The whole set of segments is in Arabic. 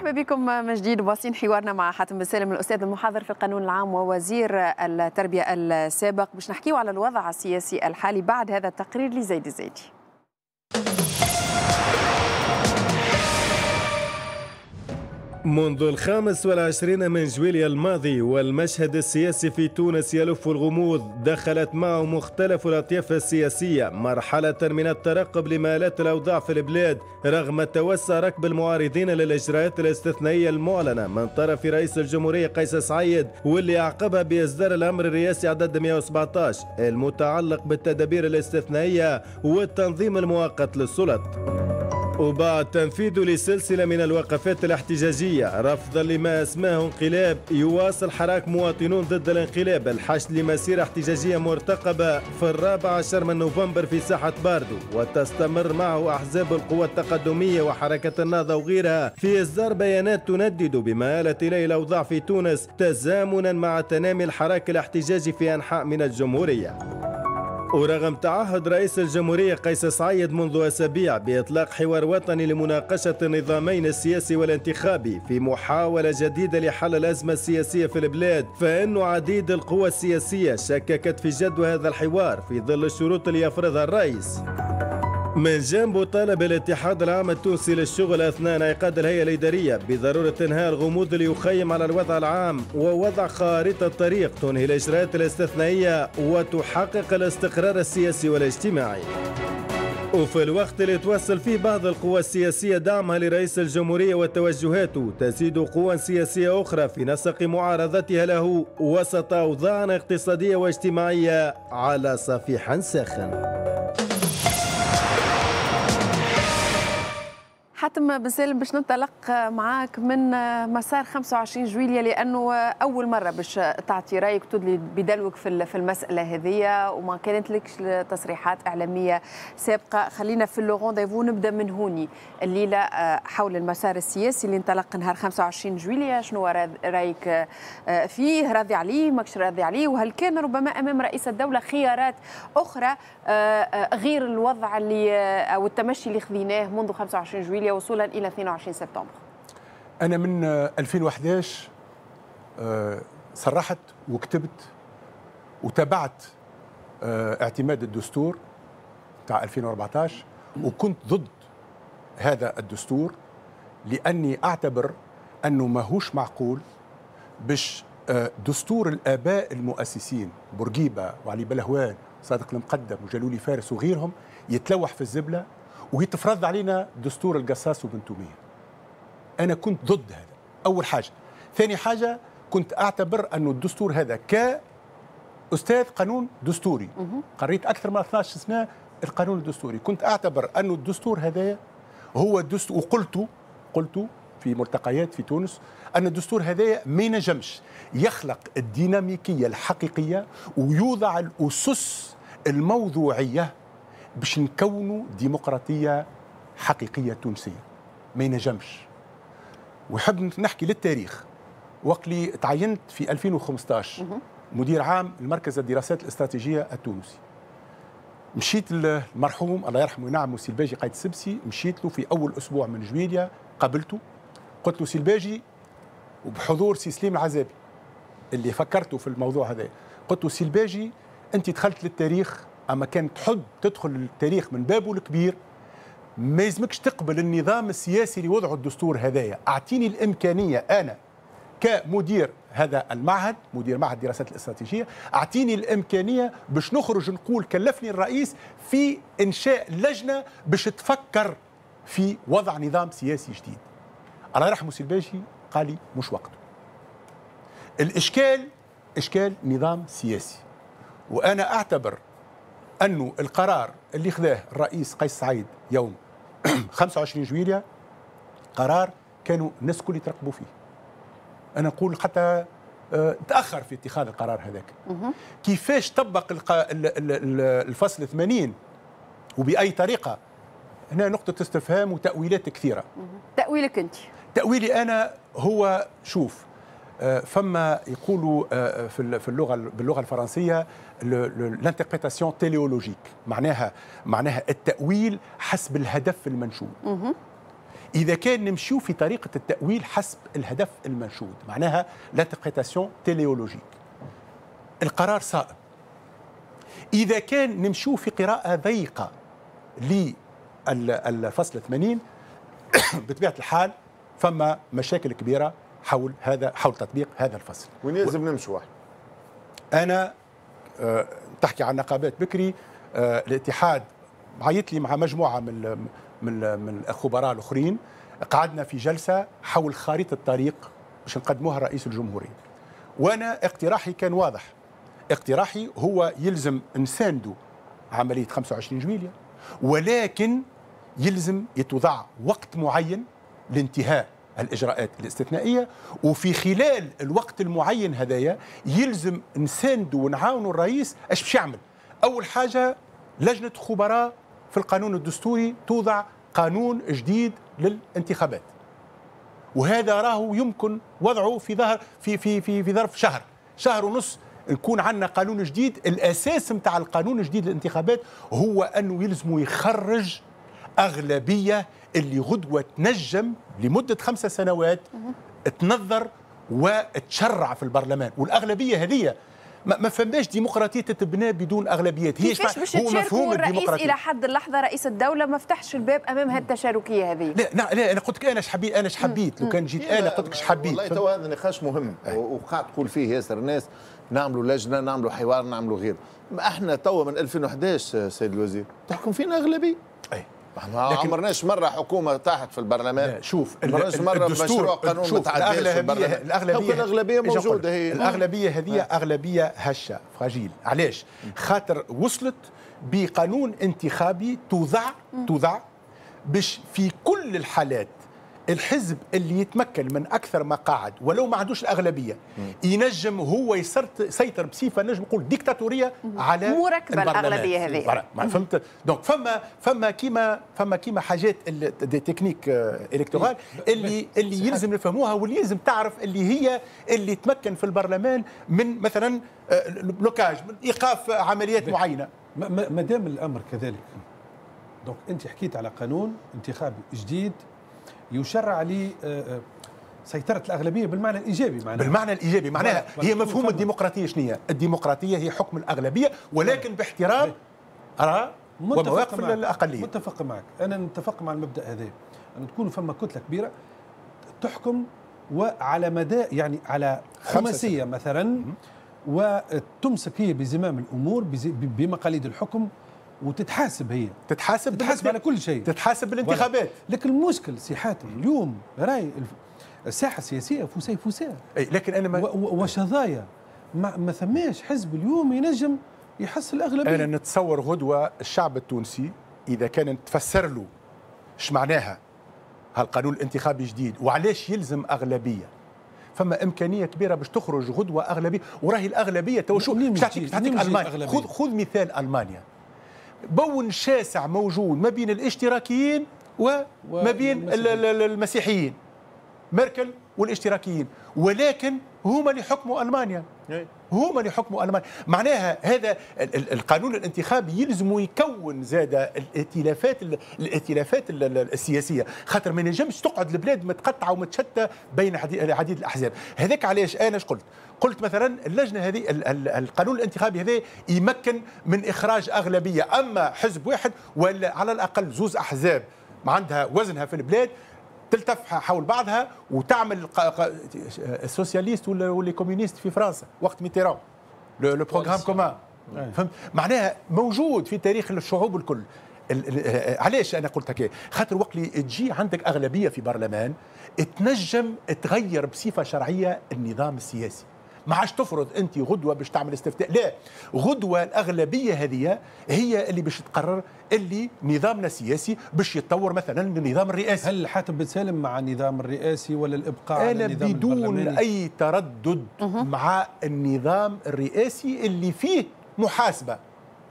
مرحبا بكم من جديد واصلين حوارنا مع حاتم بن سالم الأستاذ المحاضر في القانون العام ووزير التربية السابق. باش نحكيو على الوضع السياسي الحالي بعد هذا التقرير لزيد الزيدي. منذ الخامس والعشرين من جويليا الماضي والمشهد السياسي في تونس يلف الغموض دخلت معه مختلف الأطياف السياسية مرحلة من الترقب لمآلات الأوضاع في البلاد رغم توسع ركب المعارضين للإجراءات الاستثنائية المعلنة من طرف رئيس الجمهورية قيس سعيد واللي أعقبها بإصدار الأمر الرئاسي عدد 117 المتعلق بالتدابير الاستثنائية والتنظيم المؤقت للسلط. وبعد تنفيذ لسلسلة من الوقفات الاحتجاجية رفضا لما أسماه انقلاب يواصل حراك مواطنون ضد الانقلاب الحشد لمسيرة احتجاجية مرتقبة في الرابع عشر من نوفمبر في ساحة باردو وتستمر معه أحزاب القوى التقدمية وحركة النهضة وغيرها. في إصدار بيانات تندد بما آلت إليه الأوضاع في تونس تزامنا مع تنامي الحراك الاحتجاجي في أنحاء من الجمهورية. ورغم تعهد رئيس الجمهورية قيس سعيد منذ أسابيع بإطلاق حوار وطني لمناقشة النظامين السياسي والانتخابي في محاولة جديدة لحل الأزمة السياسية في البلاد فإن عديد القوى السياسية شككت في جدوى هذا الحوار في ظل الشروط اللي يفرضها الرئيس. من جانبه طالب الاتحاد العام التونسي للشغل أثناء انعقاد الهيئة الإدارية بضرورة إنهاء الغموض اللي يخيم على الوضع العام ووضع خارطة طريق تنهي الإجراءات الاستثنائية وتحقق الاستقرار السياسي والاجتماعي. وفي الوقت اللي توصل فيه بعض القوى السياسية دعمها لرئيس الجمهورية وتوجهاته تزيد قوى سياسية أخرى في نسق معارضتها له وسط أوضاع اقتصادية واجتماعية على صفيح ساخن. حاتم بن سالم باش ننطلق معاك من مسار 25 جويليا لأنه أول مرة باش تعطي رأيك تدلي بدلوك في المسألة هذه وما كانت لكش تصريحات إعلامية سابقة. خلينا في لو نبدأ من هوني. الليلة حول المسار السياسي اللي انطلق نهار 25 جويليا شنو رأيك فيه؟ راضي عليه؟ ماكش راضي عليه؟ وهل كان ربما أمام رئيس الدولة خيارات أخرى غير الوضع اللي أو التمشي اللي خذيناه منذ 25 جويليا وصولا إلى 22 سبتمبر. أنا من 2011 صرحت وكتبت وتابعت اعتماد الدستور بتاع 2014 وكنت ضد هذا الدستور لأني أعتبر أنه ماهوش معقول باش دستور الآباء المؤسسين بورقيبة وعلي بلهوان صادق المقدم وجلولي فارس وغيرهم يتلوح في الزبلة ويتفرض علينا دستور القصاص وبن تومية أنا كنت ضد هذا أول حاجة. ثاني حاجة كنت أعتبر أن الدستور هذا كأستاذ قانون دستوري. قريت أكثر من 12 سنة القانون الدستوري. كنت أعتبر أن الدستور هذا هو الدستور وقلت قلت في ملتقيات في تونس أن الدستور هذا ما ينجمش يخلق الديناميكية الحقيقية ويوضع الأسس الموضوعية باش نكونوا ديمقراطية حقيقية تونسية. ما ينجمش. وحب نحكي للتاريخ. وقت اللي تعينت في 2015 مدير عام المركز الدراسات الاستراتيجية التونسي. مشيت المرحوم الله يرحمه وينعمه سي الباجي قايد السبسي. مشيت له في أول أسبوع من جويليا. قابلته. قلت له سي الباجي وبحضور سي سليم العزابي اللي فكرته في الموضوع هذا. قلت له سي الباجي أنت دخلت للتاريخ أما كان تحب تدخل التاريخ من بابه الكبير ما يلزمكش تقبل النظام السياسي اللي وضعه الدستور هذايا. أعطيني الإمكانية أنا كمدير هذا المعهد مدير معهد الدراسات الاستراتيجية أعطيني الإمكانية باش نخرج نقول كلفني الرئيس في إنشاء لجنة باش تفكر في وضع نظام سياسي جديد. الله يرحمه سلباجي قال لي مش وقته. الإشكال إشكال نظام سياسي. وأنا أعتبر أنه القرار اللي خذاه الرئيس قيس سعيد يوم 25 جويليا قرار كانوا الناس الكل يترقبوا فيه. أنا نقول حتى تأخر في اتخاذ القرار هذاك. كيفاش طبق الفصل 80 وبأي طريقة؟ هنا نقطة استفهام وتأويلات كثيرة. تأويلك أنت. تأويلي أنا هو شوف فما يقولوا في اللغة باللغة الفرنسية l'interprétation téléologique معناها معناها التأويل حسب الهدف المنشود. إذا كان نمشيو في طريقة التأويل حسب الهدف المنشود معناها l'interprétation téléologique القرار صائب. إذا كان نمشيو في قراءة ضيقة للفصل 80 بطبيعة الحال فما مشاكل كبيرة حول هذا حول تطبيق هذا الفصل. وين لازم نمشوا إحنا أنا تحكي عن نقابات بكري أه الاتحاد عيط لي مع مجموعة من من من الخبراء الأخرين. قعدنا في جلسة حول خريطة الطريق باش نقدموها رئيس الجمهوريه وأنا اقتراحي كان واضح. اقتراحي هو يلزم نساندوا عملية 25 جويليا ولكن يلزم يتوضع وقت معين لانتهاء الإجراءات الاستثنائية وفي خلال الوقت المعين هذايا يلزم نساندوا ونعاونوا الرئيس إيش باش يعمل؟ أول حاجة لجنة خبراء في القانون الدستوري توضع قانون جديد للانتخابات. وهذا راهو يمكن وضعه في ظهر في في في في ظرف شهر. شهر ونص نكون عندنا قانون جديد. الأساس نتاع القانون الجديد للانتخابات هو أنه يلزم يخرج أغلبية اللي غدوة تنجم لمدة خمسة سنوات تنظر وتشرع في البرلمان. والأغلبية هذه ما, ما فماش ديمقراطية تتبنى بدون أغلبيات. هي كيفاش باش هو مفهوم الرئيس إلى حد اللحظة رئيس الدولة ما فتحش الباب أمام هالتشاركيه هذه؟ لا لا, لا أنا قلت لك أنا حبيت أنا حبيت لو كان جيت أنا قلت لك حبيت والله تو هذا نقاش مهم. وقاعد تقول فيه ياسر الناس نعملوا لجنة نعملوا حوار نعملوا غير. إحنا توا من 2011 سيد الوزير تحكم فينا اغلبيه ما عمرناش مرة حكومة طاحت في البرلمان. لا شوف عمرناش مرة مشروع قانون ما تعداش في البرلمان. الاغلبيه الأغلبية موجودة هي. الأغلبية هذه أغلبية هشة فراجيل. علاش؟ خاطر وصلت بقانون انتخابي توضع توضع باش في كل الحالات الحزب اللي يتمكن من أكثر مقاعد ولو ما عندوش الأغلبية ينجم هو يسيطر بصفة نجم نقول ديكتاتورية على مركبه الأغلبية هذه. فهمت؟ donc فما فما كيما فما كيما حاجات des techniques électorales اللي اللي يلزم نفهموها واللي يلزم تعرف اللي هي اللي تمكن في البرلمان من مثلا blocage من إيقاف عمليات معينة. ما دام الأمر كذلك. دونك أنت حكيت على قانون انتخابي جديد يشرع لي سيطرة الأغلبية بالمعنى الإيجابي معناها. بالمعنى الإيجابي معناها هي مفهوم الديمقراطية شنو الديمقراطية هي حكم الأغلبية ولكن باحترام آراء ومواقف الأقلية متفق معك. أنا نتفق مع المبدأ هذا. أن تكون فما كتلة كبيرة تحكم وعلى مدى يعني على خماسية مثلا وتمسك هي بزمام الأمور بمقاليد الحكم وتتحاسب هي. تتحاسب تتحاسب على كل شيء. تتحاسب بالانتخابات. لكن المشكل سي حاتم اليوم رأي الساحه السياسيه فوسي فوساء أي لكن أنا ما وشظايا. ما, ما ثماش حزب اليوم ينجم يحصل الاغلبيه أنا نتصور غدوة الشعب التونسي إذا كان تفسر له إيش معناها هالقانون الانتخابي جديد وعلاش يلزم أغلبية. فما إمكانية كبيرة باش تخرج غدوة أغلبية. وراهي الأغلبية تو شو تعطيك ألمانيا. خذ خذ مثال ألمانيا. بون شاسع موجود ما بين الاشتراكيين وما بين المسيحيين. ميركل والاشتراكيين. ولكن هما اللي حكموا المانيا هما اللي حكموا ألمانيا. معناها هذا القانون الانتخابي يلزم يكون زاد الائتلافات الائتلافات السياسية. خاطر ما ينجمش تقعد البلاد متقطعة ومتشتته بين عديد الأحزاب. هذاك علاش أنا إيش قلت قلت مثلا اللجنة هذه القانون الانتخابي هذا يمكن من إخراج أغلبية أما حزب واحد ولا على الأقل زوز أحزاب عندها وزنها في البلاد تلتف حول بعضها وتعمل ال socialistes ولا communistes في فرنسا وقت ميتيران. le programme commun فهمت؟ معناها موجود في تاريخ الشعوب الكل. علاش أنا قلت هكا؟ خاطر وقت اللي تجي عندك أغلبية في برلمان تنجم تغير بصفة شرعية النظام السياسي. ما عادش تفرض أنت غدوة باش تعمل استفتاء. لا غدوة الأغلبية هذه هي اللي باش تقرر اللي نظامنا السياسي باش يتطور مثلا للنظام الرئاسي. هل حاتم بن سالم مع النظام الرئاسي ولا الإبقاء على النظام بدون أي تردد مع النظام الرئاسي اللي فيه محاسبة.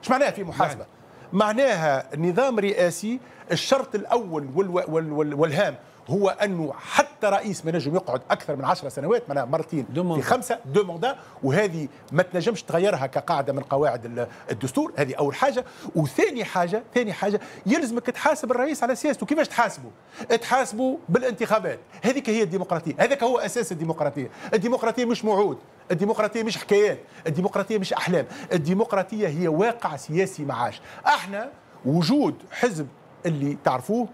إيش معناها فيه محاسبة؟ يعني. معناها نظام رئاسي الشرط الأول وال وال وال والهام هو أنه حتى رئيس ما نجم يقعد أكثر من 10 سنوات معناها مرتين deux fois. خمسة deux mandats وهذه ما تنجمش تغيرها كقاعدة من قواعد ال- الدستور هذه أول حاجة. وثاني حاجة ثاني حاجة يلزمك تحاسب الرئيس على سياسته. كيفاش تحاسبه؟ تحاسبه بالانتخابات. هذيك هي الديمقراطية. هذاك هو أساس الديمقراطية. الديمقراطية مش موعود. الديمقراطية مش حكايات. الديمقراطية مش أحلام. الديمقراطية هي واقع سياسي معاش. أحنا وجود حزب اللي تعرفوه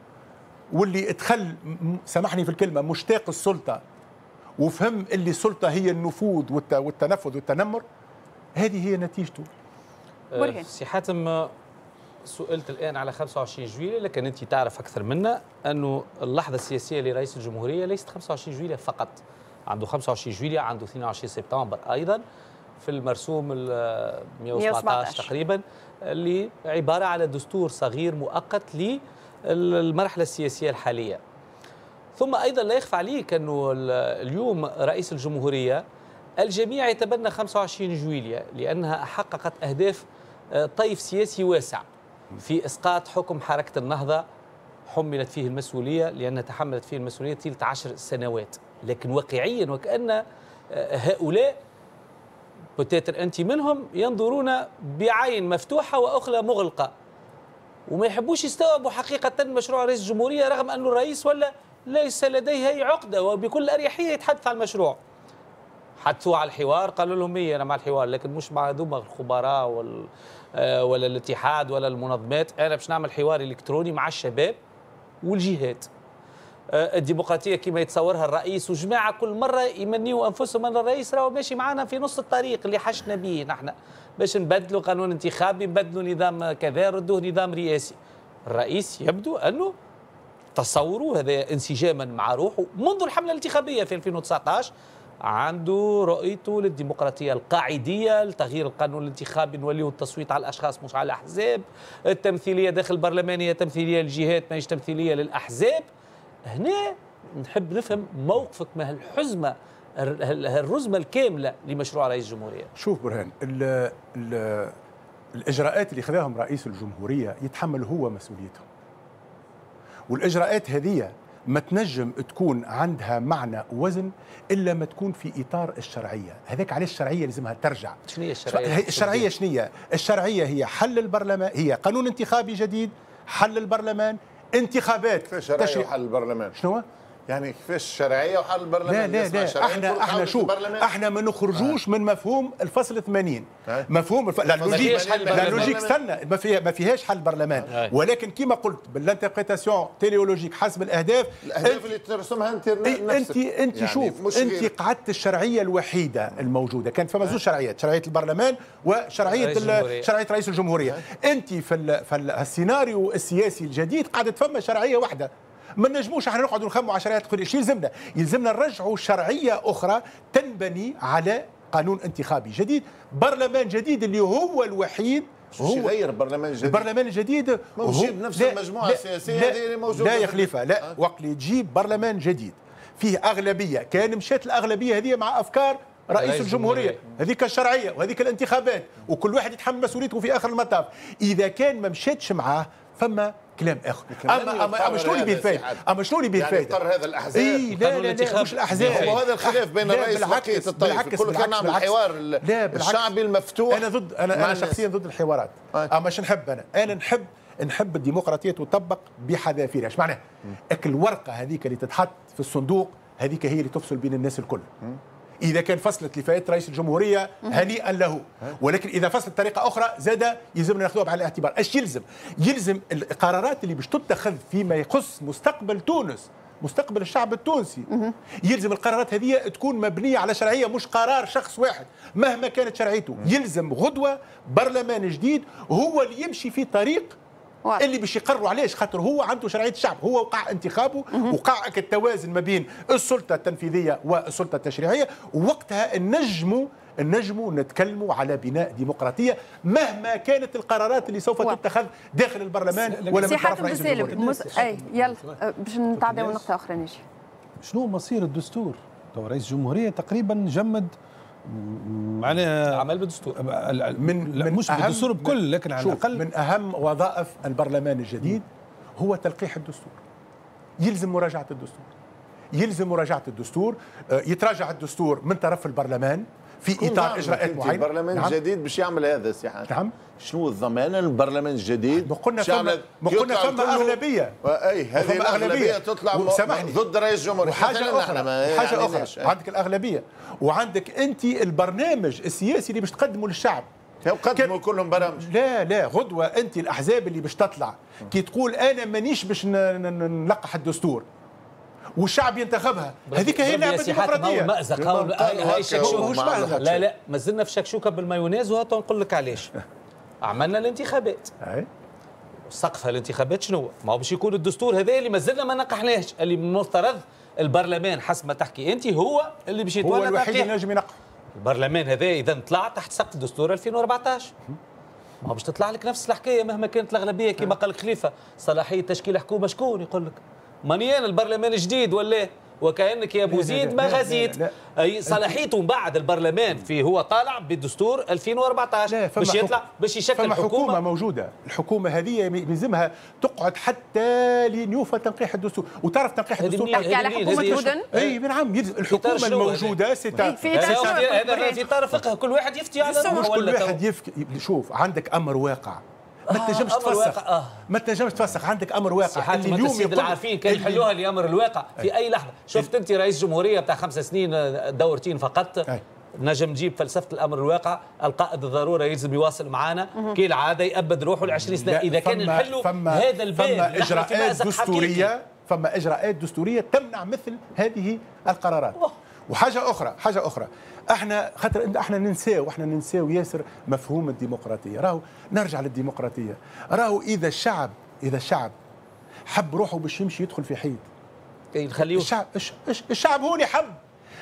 واللي ادخل م- سامحني في الكلمة مشتاق السلطة وفهم اللي السلطة هي النفوذ والت- والتنفذ والتنمر هذه هي نتيجته. آه، سي حاتم سئلت الآن على 25 جويلية لكن أنت تعرف أكثر منا انه اللحظة السياسية لرئيس الجمهورية ليست 25 جويلية فقط عنده 25 جويلية عنده 22 سبتمبر أيضا في المرسوم ال 117 117. تقريبا اللي عبارة على دستور صغير مؤقت للمرحله السياسية الحالية. ثم أيضا لا يخفى عليك ال- اليوم رئيس الجمهورية الجميع يتبنى 25 جويلية لأنها حققت أهداف آه، طيف سياسي واسع. في إسقاط حكم حركة النهضة حملت فيه المسؤولية لأنها تحملت فيه المسؤولية طيله عشر سنوات. لكن واقعيا وكأن آه، هؤلاء بوتيتر انت منهم ينظرون بعين مفتوحة وأخرى مغلقة. وما يحبوش يستوعبوا حقيقة مشروع رئيس الجمهورية رغم أن الرئيس ولا ليس لديه أي عقدة وبكل أريحية يتحدث عن المشروع. حدثوا على الحوار قالوا لهم إيه أنا مع الحوار لكن مش مع ذوما الخبراء وال آه، ولا الاتحاد ولا المنظمات. أنا باش نعمل حوار إلكتروني مع الشباب والجهات. آه، الديمقراطية كما يتصورها الرئيس. وجماعة كل مرة يمنيوا أنفسهم أن الرئيس راهو ماشي معنا في نص الطريق اللي حشنا به نحن باش نبدلوا قانون انتخابي نبدلوا نظام كذا ردوه نظام رئاسي. الرئيس يبدو أنه تصوروا هذا انسجاما مع روحه منذ الحملة الانتخابية في 2019 عنده رؤيته للديمقراطية القاعدية لتغيير القانون الانتخابي نوليه التصويت على الأشخاص مش على الأحزاب. التمثيلية داخل البرلمان هي تمثيلية للجهات ماهيش تمثيلية للأحزاب. هنا نحب نفهم موقفك من هالحزمة هال- هالرزمة الكاملة لمشروع رئيس الجمهورية؟ شوف برهان ال ال الإجراءات اللي خذاهم رئيس الجمهورية يتحمل هو مسؤوليتهم. والإجراءات هذه ما تنجم تكون عندها معنى وزن إلا ما تكون في إطار الشرعية. هذاك علاش الشرعية لازمها ترجع. شنو هي الشرعية؟ هي- الشرعية شنو هي؟ الشرعية هي حل البرلمان هي قانون انتخابي جديد حل البرلمان انتخابات. كيفاش تشريع- وحل البرلمان. شنو يعني كيفاش شرعيه وحل البرلمان لا لا لا إحنا إحنا شوف. إحنا ما نخرجوش من مفهوم الفصل 80 أي. مفهوم الف... la logique لا. logique استنى ما فيها ما فيهاش حل برلمان أي. ولكن كما قلت ب l'interprétation téléologique حسب الأهداف الأهداف اللي ترسمها أنت انت نفسك انت, أنت يعني شوف أنت. قعدت الشرعية الوحيدة الموجودة كانت فما زوج شرعيات شرعية البرلمان وشرعية رئيس ال- الجمهورية. شرعية رئيس الجمهورية أنت في ال... في ال- السيناريو السياسي الجديد قعدت فما شرعية واحدة ما نجموش إحنا نقعدوا نخموا شرعيات أخرى شو يلزمنا؟ يلزمنا نرجعوا شرعية أخرى تنبني على قانون انتخابي جديد برلمان جديد اللي هو الوحيد هو يغير البرلمان الجديد البرلمان الجديد موجود لا- لا- السياسية لا- هذه اللي موجودة لا يا خليفة لا أه. وقت اللي تجيب برلمان جديد فيه أغلبية كان مشات الأغلبية هذه مع أفكار رئيس الجمهورية الجمهورية. هذيك الشرعية وهذيك الانتخابات وكل واحد يتحمل مسؤوليته في آخر المطاف إذا كان ما مشاتش معاه فما كلام آخر اما اما, أما يقرر شنو اللي حاتم. أما شنو اللي بيه يعني هذا الأحزاب اي لا لا لا. مش الأحزاب هو هذا الخلاف بين لا، الرئيس بالعكس، وبقية الطائف لك بالعكس، نعمل بالعكس. حوار لا، بالعكس. الشعبي المفتوح أنا ضد أنا أنا. شخصيا ضد الحوارات أي. أما شو نحب أنا أنا نحب نحب الديمقراطية تطبق بحذافيرها إيش معناها الورقه هذيك اللي تتحط في الصندوق هذيك هي اللي تفصل بين الناس الكل إذا كان فصلت لفائدة رئيس الجمهورية هنيئا له. ولكن إذا فصلت بطريقه أخرى زاد يلزمنا ناخذوها بعين الاعتبار. إيش يلزم؟ يلزم القرارات اللي باش تتخذ فيما يخص مستقبل تونس مستقبل الشعب التونسي. يلزم القرارات هذه تكون مبنية على شرعية مش قرار شخص واحد مهما كانت شرعيته. يلزم غدوة برلمان جديد هو اللي يمشي في طريق واضح. اللي باش يقرروا علاش خاطر هو عنده شرعية الشعب هو وقع انتخابه وقع التوازن ما بين السلطة التنفيذية والسلطة التشريعية ووقتها النجموا النجموا نتكلموا على بناء ديمقراطية مهما كانت القرارات اللي سوف. تتخذ داخل البرلمان ولا من طرف رئيس مس... أي يلا أه، باش نتعداو نقطة أخرى نجي شنو مصير الدستور؟ تو رئيس الجمهورية تقريبا جمد معناها عمل بالدستور ال- ال- من من مش بالدستور بكل لكن على الأقل من أهم وظائف البرلمان الجديد هو تلقيح الدستور. يلزم مراجعة الدستور. يلزم مراجعة الدستور. آه، يتراجع الدستور من طرف البرلمان. في إطار إجراءات معينة؟ البرلمان نعم. الجديد باش يعمل هذا سي نعم. شنو الضمان؟ البرلمان الجديد ما قلنا يعمل- ما قلنا كله- أغلبية. أي هذه الأغلبية تطلع وسامحني. ضد رئيس الجمهورية. وحاجة مثلاً أخرى حاجة يعنيناش. أخرى. عندك الأغلبية. وعندك أنت البرنامج السياسي اللي باش تقدمه للشعب. قدموا كلهم برامج. لا لا غدوة أنت الأحزاب اللي باش تطلع. كي تقول أنا مانيش باش نلقح الدستور. والشعب ينتخبها. هذيك هي هو الديمقراطيه هو قالوا هاي الشكشوكه هو مأزق. لا لا ما زلنا في شكشوكه بالمايونيز وهات نقول لك علاش عملنا الانتخابات. سقف الانتخابات شنو هو؟ ما هو باش يكون الدستور هذا اللي ما زلنا ما نقحناش اللي من المفترض البرلمان حسب ما تحكي أنت هو اللي باش هو يتولى الوحيد اللي ينجم ينقح. البرلمان هذا إذا طلع تحت سقف دستور 2014 ما هو باش تطلع لك نفس الحكاية مهما كانت الأغلبية. كما قال لك خليفه صلاحية تشكيل حكومة شكون؟ يقول لك ماني أنا البرلمان الجديد ولا وكأنك يا أبو زيد ما غزيت. أي صلاحيته من بعد البرلمان في هو طالع بالدستور 2014 لا فما باش يطلع باش يشكل فما حكومة, حكومة موجودة. الحكومة هذه يلزمها تقعد حتى لين يوفى تنقيح الدستور. وتعرف تنقيح الدستور تحكي على هذه- هدن؟ أي نعم هذا؟ الموجودة سيتا في هذا في فقه كل واحد يفتي على. مش روحه كل. واحد يفك شوف عندك أمر واقع. ما آه، تنجمش أمر تفسخ. واقع، آه. ما تنجمش تفسخ. عندك أمر واقع. انت السيد يقول- العارفين اللي- يحلوها لأمر الواقع في أي. لحظة. شفت أنت رئيس جمهورية بتاع خمس سنين آه، دورتين فقط. أي. نجم نجيب فلسفة الأمر الواقع. القائد الضرورة يلزم يواصل معنا كالعاده يأبد روحه ال 20 سنه إذا كان نحلوا هذا الباب فما إجراءات. دستوريه فما إجراءات دستورية تمنع مثل هذه القرارات. أوه. وحاجة أخرى حاجة أخرى. إحنا خاطر إحنا ننساو إحنا ننساو ياسر مفهوم الديمقراطية. راهو نرجع للديمقراطية. راهو إذا الشعب إذا الشعب حب روحه باش يمشي يدخل في حيط كي نخليوه. الشعب الش- الش- الشعب هو اللي حب.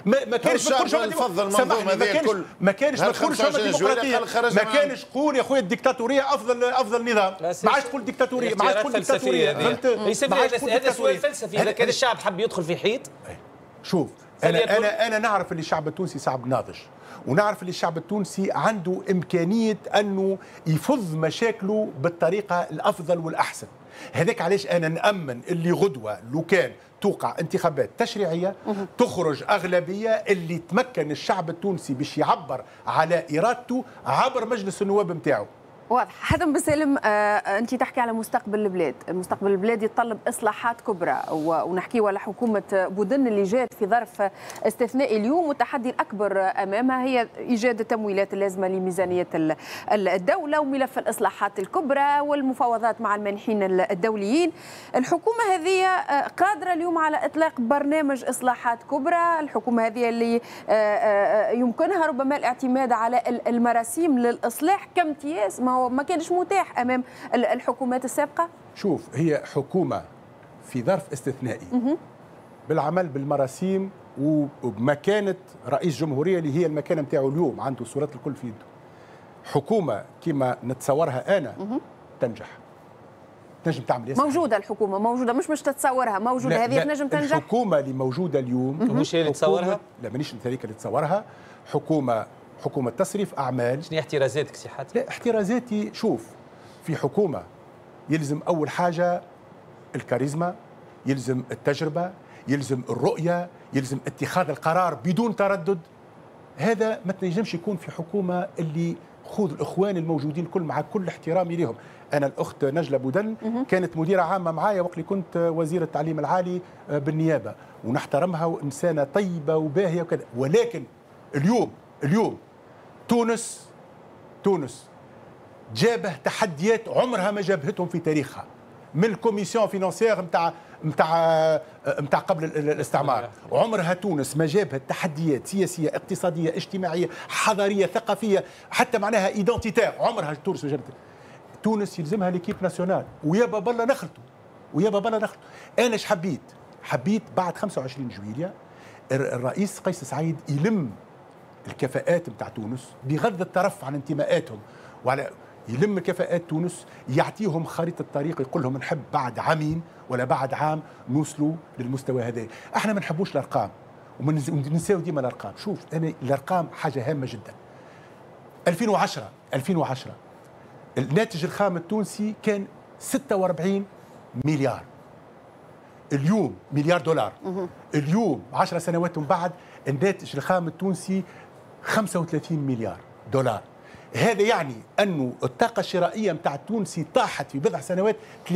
ما ما كانش ما الشعب تقولش هو اللي فضل الديمقراطية. المنظومة سامحني، ما هذه؟ كانش الكل. ما كانش ما تقولش هو 25 جويلية الديمقراطية. ما. كانش قول يا خويا الديكتاتوريه أفضل أفضل نظام. ما عادش تقول ديكتاتوريه ما عادش تقول ديكتاتوريه. فهمت؟ هذا سؤال. فلسفي إذا هذا- كان الشعب حب يدخل في حيط شوف أنا أنا أنا نعرف اللي الشعب التونسي شعب ناضج. ونعرف اللي الشعب التونسي عنده إمكانية أنه يفض مشاكله بالطريقة الأفضل والأحسن. هذاك علاش أنا نأمن اللي غدوة لو كان توقع انتخابات تشريعية تخرج أغلبية اللي تمكن الشعب التونسي باش يعبر على إرادته عبر مجلس النواب نتاعو واضح. حاتم بسالم آه انت تحكي على مستقبل البلاد. المستقبل البلاد يتطلب إصلاحات كبرى ونحكيو على حكومة بودن اللي جات في ظرف استثنائي اليوم والتحدي الأكبر أمامها هي إيجاد التمويلات اللازمة لميزانية ال- ال- الدولة وملف الإصلاحات الكبرى والمفاوضات مع المانحين ال- الدوليين. الحكومة هذه آه، قادرة اليوم على إطلاق برنامج إصلاحات كبرى. الحكومة هذه اللي آه، آه، يمكنها ربما الاعتماد على ال- المراسيم للإصلاح كامتياز ما هو ما كانش متاح أمام ال- الحكومات السابقة؟ شوف هي حكومة في ظرف استثنائي. بالعمل بالمراسيم وبمكانة رئيس جمهورية اللي هي المكانة نتاعو اليوم عنده صورات الكل في يده. حكومة كما نتصورها أنا تنجح. تنجم تعمل ياسر موجودة الحكومة موجودة مش مش تتصورها موجودة. هذه تنجم تنجح؟ الحكومة اللي موجودة اليوم مش هي اللي تصورها؟ لا مانيش هذيك اللي تصورها. حكومة حكومة تصريف أعمال. شنو احترازاتك سي حاتم؟ لا احترازاتي شوف في حكومة يلزم أول حاجة الكاريزما يلزم التجربة يلزم الرؤية يلزم اتخاذ القرار بدون تردد. هذا ما تنجمش يكون في حكومة اللي خذ الإخوان الموجودين كل مع كل احترامي لهم أنا الأخت نجلة بودن كانت مديرة عامة معايا وقت اللي كنت وزير التعليم العالي بالنيابة. ونحترمها وإنسانة طيبة وباهية وكذا. ولكن اليوم اليوم تونس تونس جابه تحديات عمرها ما جابهتهم في تاريخها. من ال commission financière نتاع نتاع نتاع قبل ال- ال- الاستعمار. عمرها تونس ما جابها تحديات سياسية اقتصادية اجتماعية حضارية ثقافية حتى معناها identitaire عمرها تونس ما جابت. تونس يلزمها l'équipe nationale. ويا بابا الله نخلطه ويا بابا الله نخلطه أنا إيش حبيت حبيت بعد 25 جويليا الر- الرئيس قيس سعيد يلم الكفاءات بتاع تونس بغض الطرف عن انتماءاتهم. وعلى يلم كفاءات تونس يعطيهم خريطة طريق يقول لهم نحب بعد عامين ولا بعد عام نوصلوا للمستوى هذا. إحنا ما نحبوش الأرقام وننساو ديما الأرقام. شوف أنا الأرقام حاجة هامة جدا. 2010 2010 الناتج الخام التونسي كان 46 مليار. اليوم مليار دولار. اليوم 10 سنوات من بعد الناتج الخام التونسي 35 مليار دولار. هذا يعني أنه الطاقة الشرائية نتاع التونسي طاحت في بضع سنوات 30%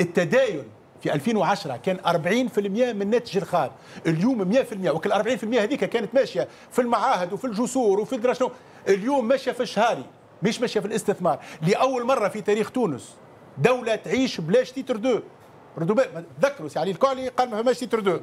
التداين في 2010 كان 40% من الناتج الخام اليوم 100% وكل 40% هذيك كانت ماشية في المعاهد وفي الجسور وفي درشنو اليوم ماشية في الشهاري مش ماشية في الاستثمار. لأول مرة في تاريخ تونس دولة تعيش بلاش titre 2 ردوبان تذكروا سي علي الكعلي قال ما فماش titre deux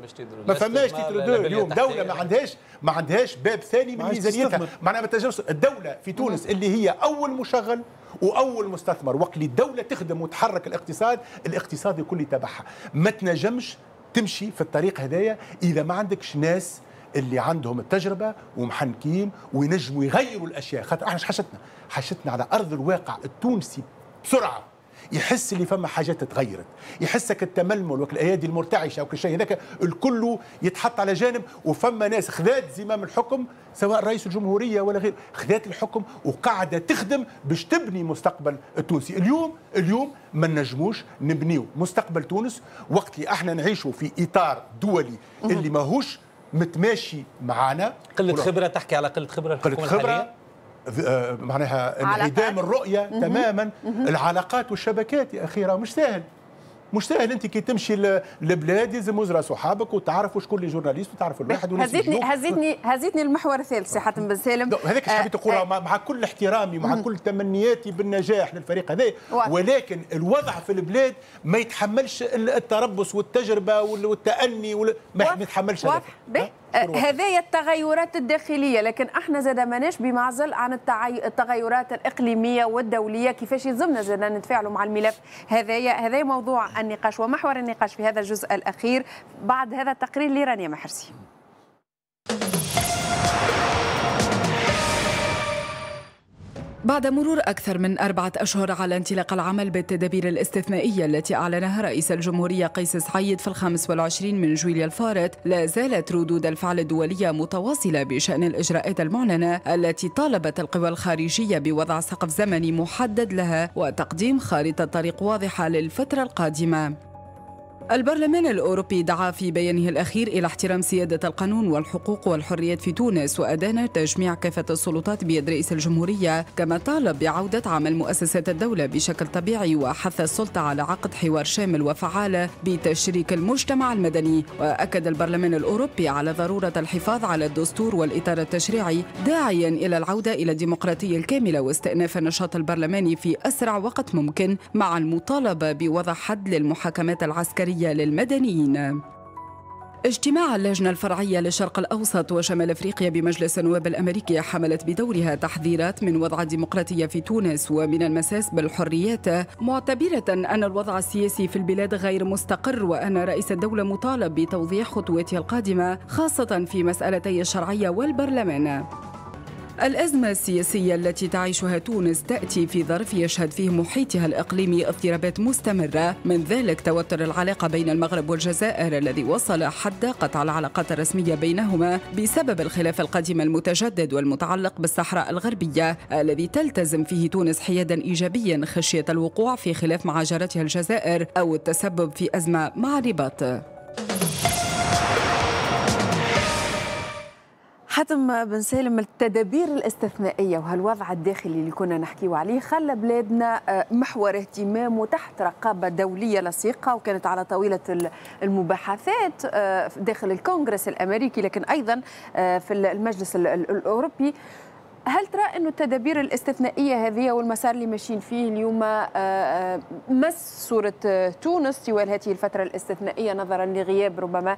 ما فماش titre deux اليوم دولة ما يعني. عندهاش ما عندهاش باب ثاني من ميزانيتها. معناها ما تنجمش الدولة في تونس اللي هي أول مشغل وأول مستثمر وقت اللي الدولة تخدم وتحرك الاقتصاد الاقتصاد الكل تبعها. ما تنجمش تمشي في الطريق هذايا إذا ما عندكش ناس اللي عندهم التجربة ومحنكين وينجموا يغيروا الأشياء. خاطر إحنا حشتنا حشتنا على أرض الواقع التونسي بسرعة. يحس اللي فما حاجات تغيرت يحسك التململ وك الأيادي المرتعشة وكل شيء. هذاك الكل يتحط على جانب وفما ناس خذات زمام الحكم سواء رئيس الجمهورية ولا غير خذات الحكم وقاعدة تخدم باش تبني مستقبل التونسي. اليوم اليوم ما نجموش نبنيو مستقبل تونس وقت اللي إحنا نعيشوا في إطار دولي اللي ماهوش متماشي معنا قلة خبرة تحكي على قلة خبرة قلة خبرة. معناها انعدام الرؤية تماما. العلاقات والشبكات يا أخي راه مش سهل. مش سهل. أنت كي تمشي لبلاد يلزم وزراء صحابك وتعرف وشكون اللي جورناليست وتعرف الواحد هزيتني هزيتني هزيتني المحور الثالث سي حاتم بن سالم. هذاك إيش حبيت نقول آه. مع كل احترامي ومع كل تمنياتي بالنجاح للفريق هذا. ولكن الوضع في البلاد ما يتحملش التربص والتجربة والتأني ما يتحملش هذا. هذه التغيرات الداخلية لكن إحنا زاد ماناش بمعزل عن التغيرات الإقليمية والدولية كيفاش يلزمنا زاد نتفاعلوا مع الملف. هذايا هذا موضوع النقاش ومحور النقاش في هذا الجزء الأخير. بعد هذا التقرير لرانيا محرسي. بعد مرور أكثر من أربعة أشهر على انطلاق العمل بالتدابير الاستثنائية التي أعلنها رئيس الجمهورية قيس سعيد في الخامس والعشرين من جويلية الفارط لا زالت ردود الفعل الدولية متواصلة بشأن الإجراءات المعلنة التي طالبت القوى الخارجية بوضع سقف زمني محدد لها وتقديم خارطة طريق واضحة للفترة القادمة. البرلمان الأوروبي دعا في بيانه الأخير إلى احترام سيادة القانون والحقوق والحريات في تونس وأدان تجميع كافة السلطات بيد رئيس الجمهورية كما طالب بعودة عمل مؤسسات الدولة بشكل طبيعي وحث السلطة على عقد حوار شامل وفعال بتشريك المجتمع المدني. وأكد البرلمان الأوروبي على ضرورة الحفاظ على الدستور والإطار التشريعي داعيا إلى العودة إلى الديمقراطية الكاملة واستئناف النشاط البرلماني في أسرع وقت ممكن مع المطالبة بوضع حد للمحاكمات العسكرية. الدولية للمدنيين. اجتماع اللجنة الفرعية للشرق الأوسط وشمال أفريقيا بمجلس النواب الأمريكي حملت بدورها تحذيرات من وضع الديمقراطية في تونس ومن المساس بالحريات معتبرة أن الوضع السياسي في البلاد غير مستقر وأن رئيس الدولة مطالب بتوضيح خطواته القادمة خاصة في مسألتي الشرعية والبرلمان. الأزمة السياسية التي تعيشها تونس تأتي في ظرف يشهد فيه محيطها الإقليمي اضطرابات مستمرة من ذلك توتر العلاقة بين المغرب والجزائر الذي وصل حد قطع العلاقات الرسمية بينهما بسبب الخلاف القديم المتجدد والمتعلق بالصحراء الغربية الذي تلتزم فيه تونس حيادا إيجابيا خشية الوقوع في خلاف مع جارتها الجزائر أو التسبب في أزمة مع الرباط حاتم بن سالم التدابير الاستثنائية وهالوضع الداخلي اللي كنا نحكيه عليه خلى بلادنا آه، محور اهتمام وتحت رقابة دولية لصيقة وكانت على طاولة المباحثات آه، داخل الكونغرس الأمريكي لكن أيضا آه، في المجلس الأوروبي. هل ترى انه التدابير الاستثنائية هذه والمسار اللي ماشيين فيه اليوم آه، آه، مس صورة آه، تونس طوال هذه الفترة الاستثنائية نظرا لغياب ربما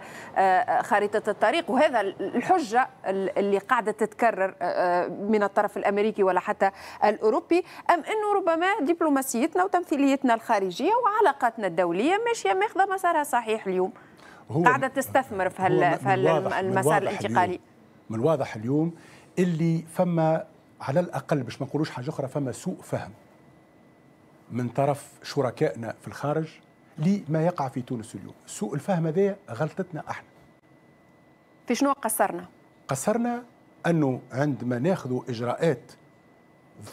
خارطه الطريق وهذا الحجة اللي قاعدة تتكرر من الطرف الأمريكي ولا حتى الأوروبي أم انه ربما دبلوماسيتنا وتمثيليتنا الخارجية وعلاقاتنا الدولية ماشية ماخذة مسارها صحيح اليوم؟ هو قاعدة تستثمر في هالمسار الانتقالي. من الواضح اليوم اللي فما على الأقل باش ما نقولوش حاجة أخرى فما سوء فهم من طرف شركائنا في الخارج لما يقع في تونس اليوم. سوء الفهم هذا غلطتنا إحنا. في شنو قصرنا؟ قصرنا أنه عندما ناخذ إجراءات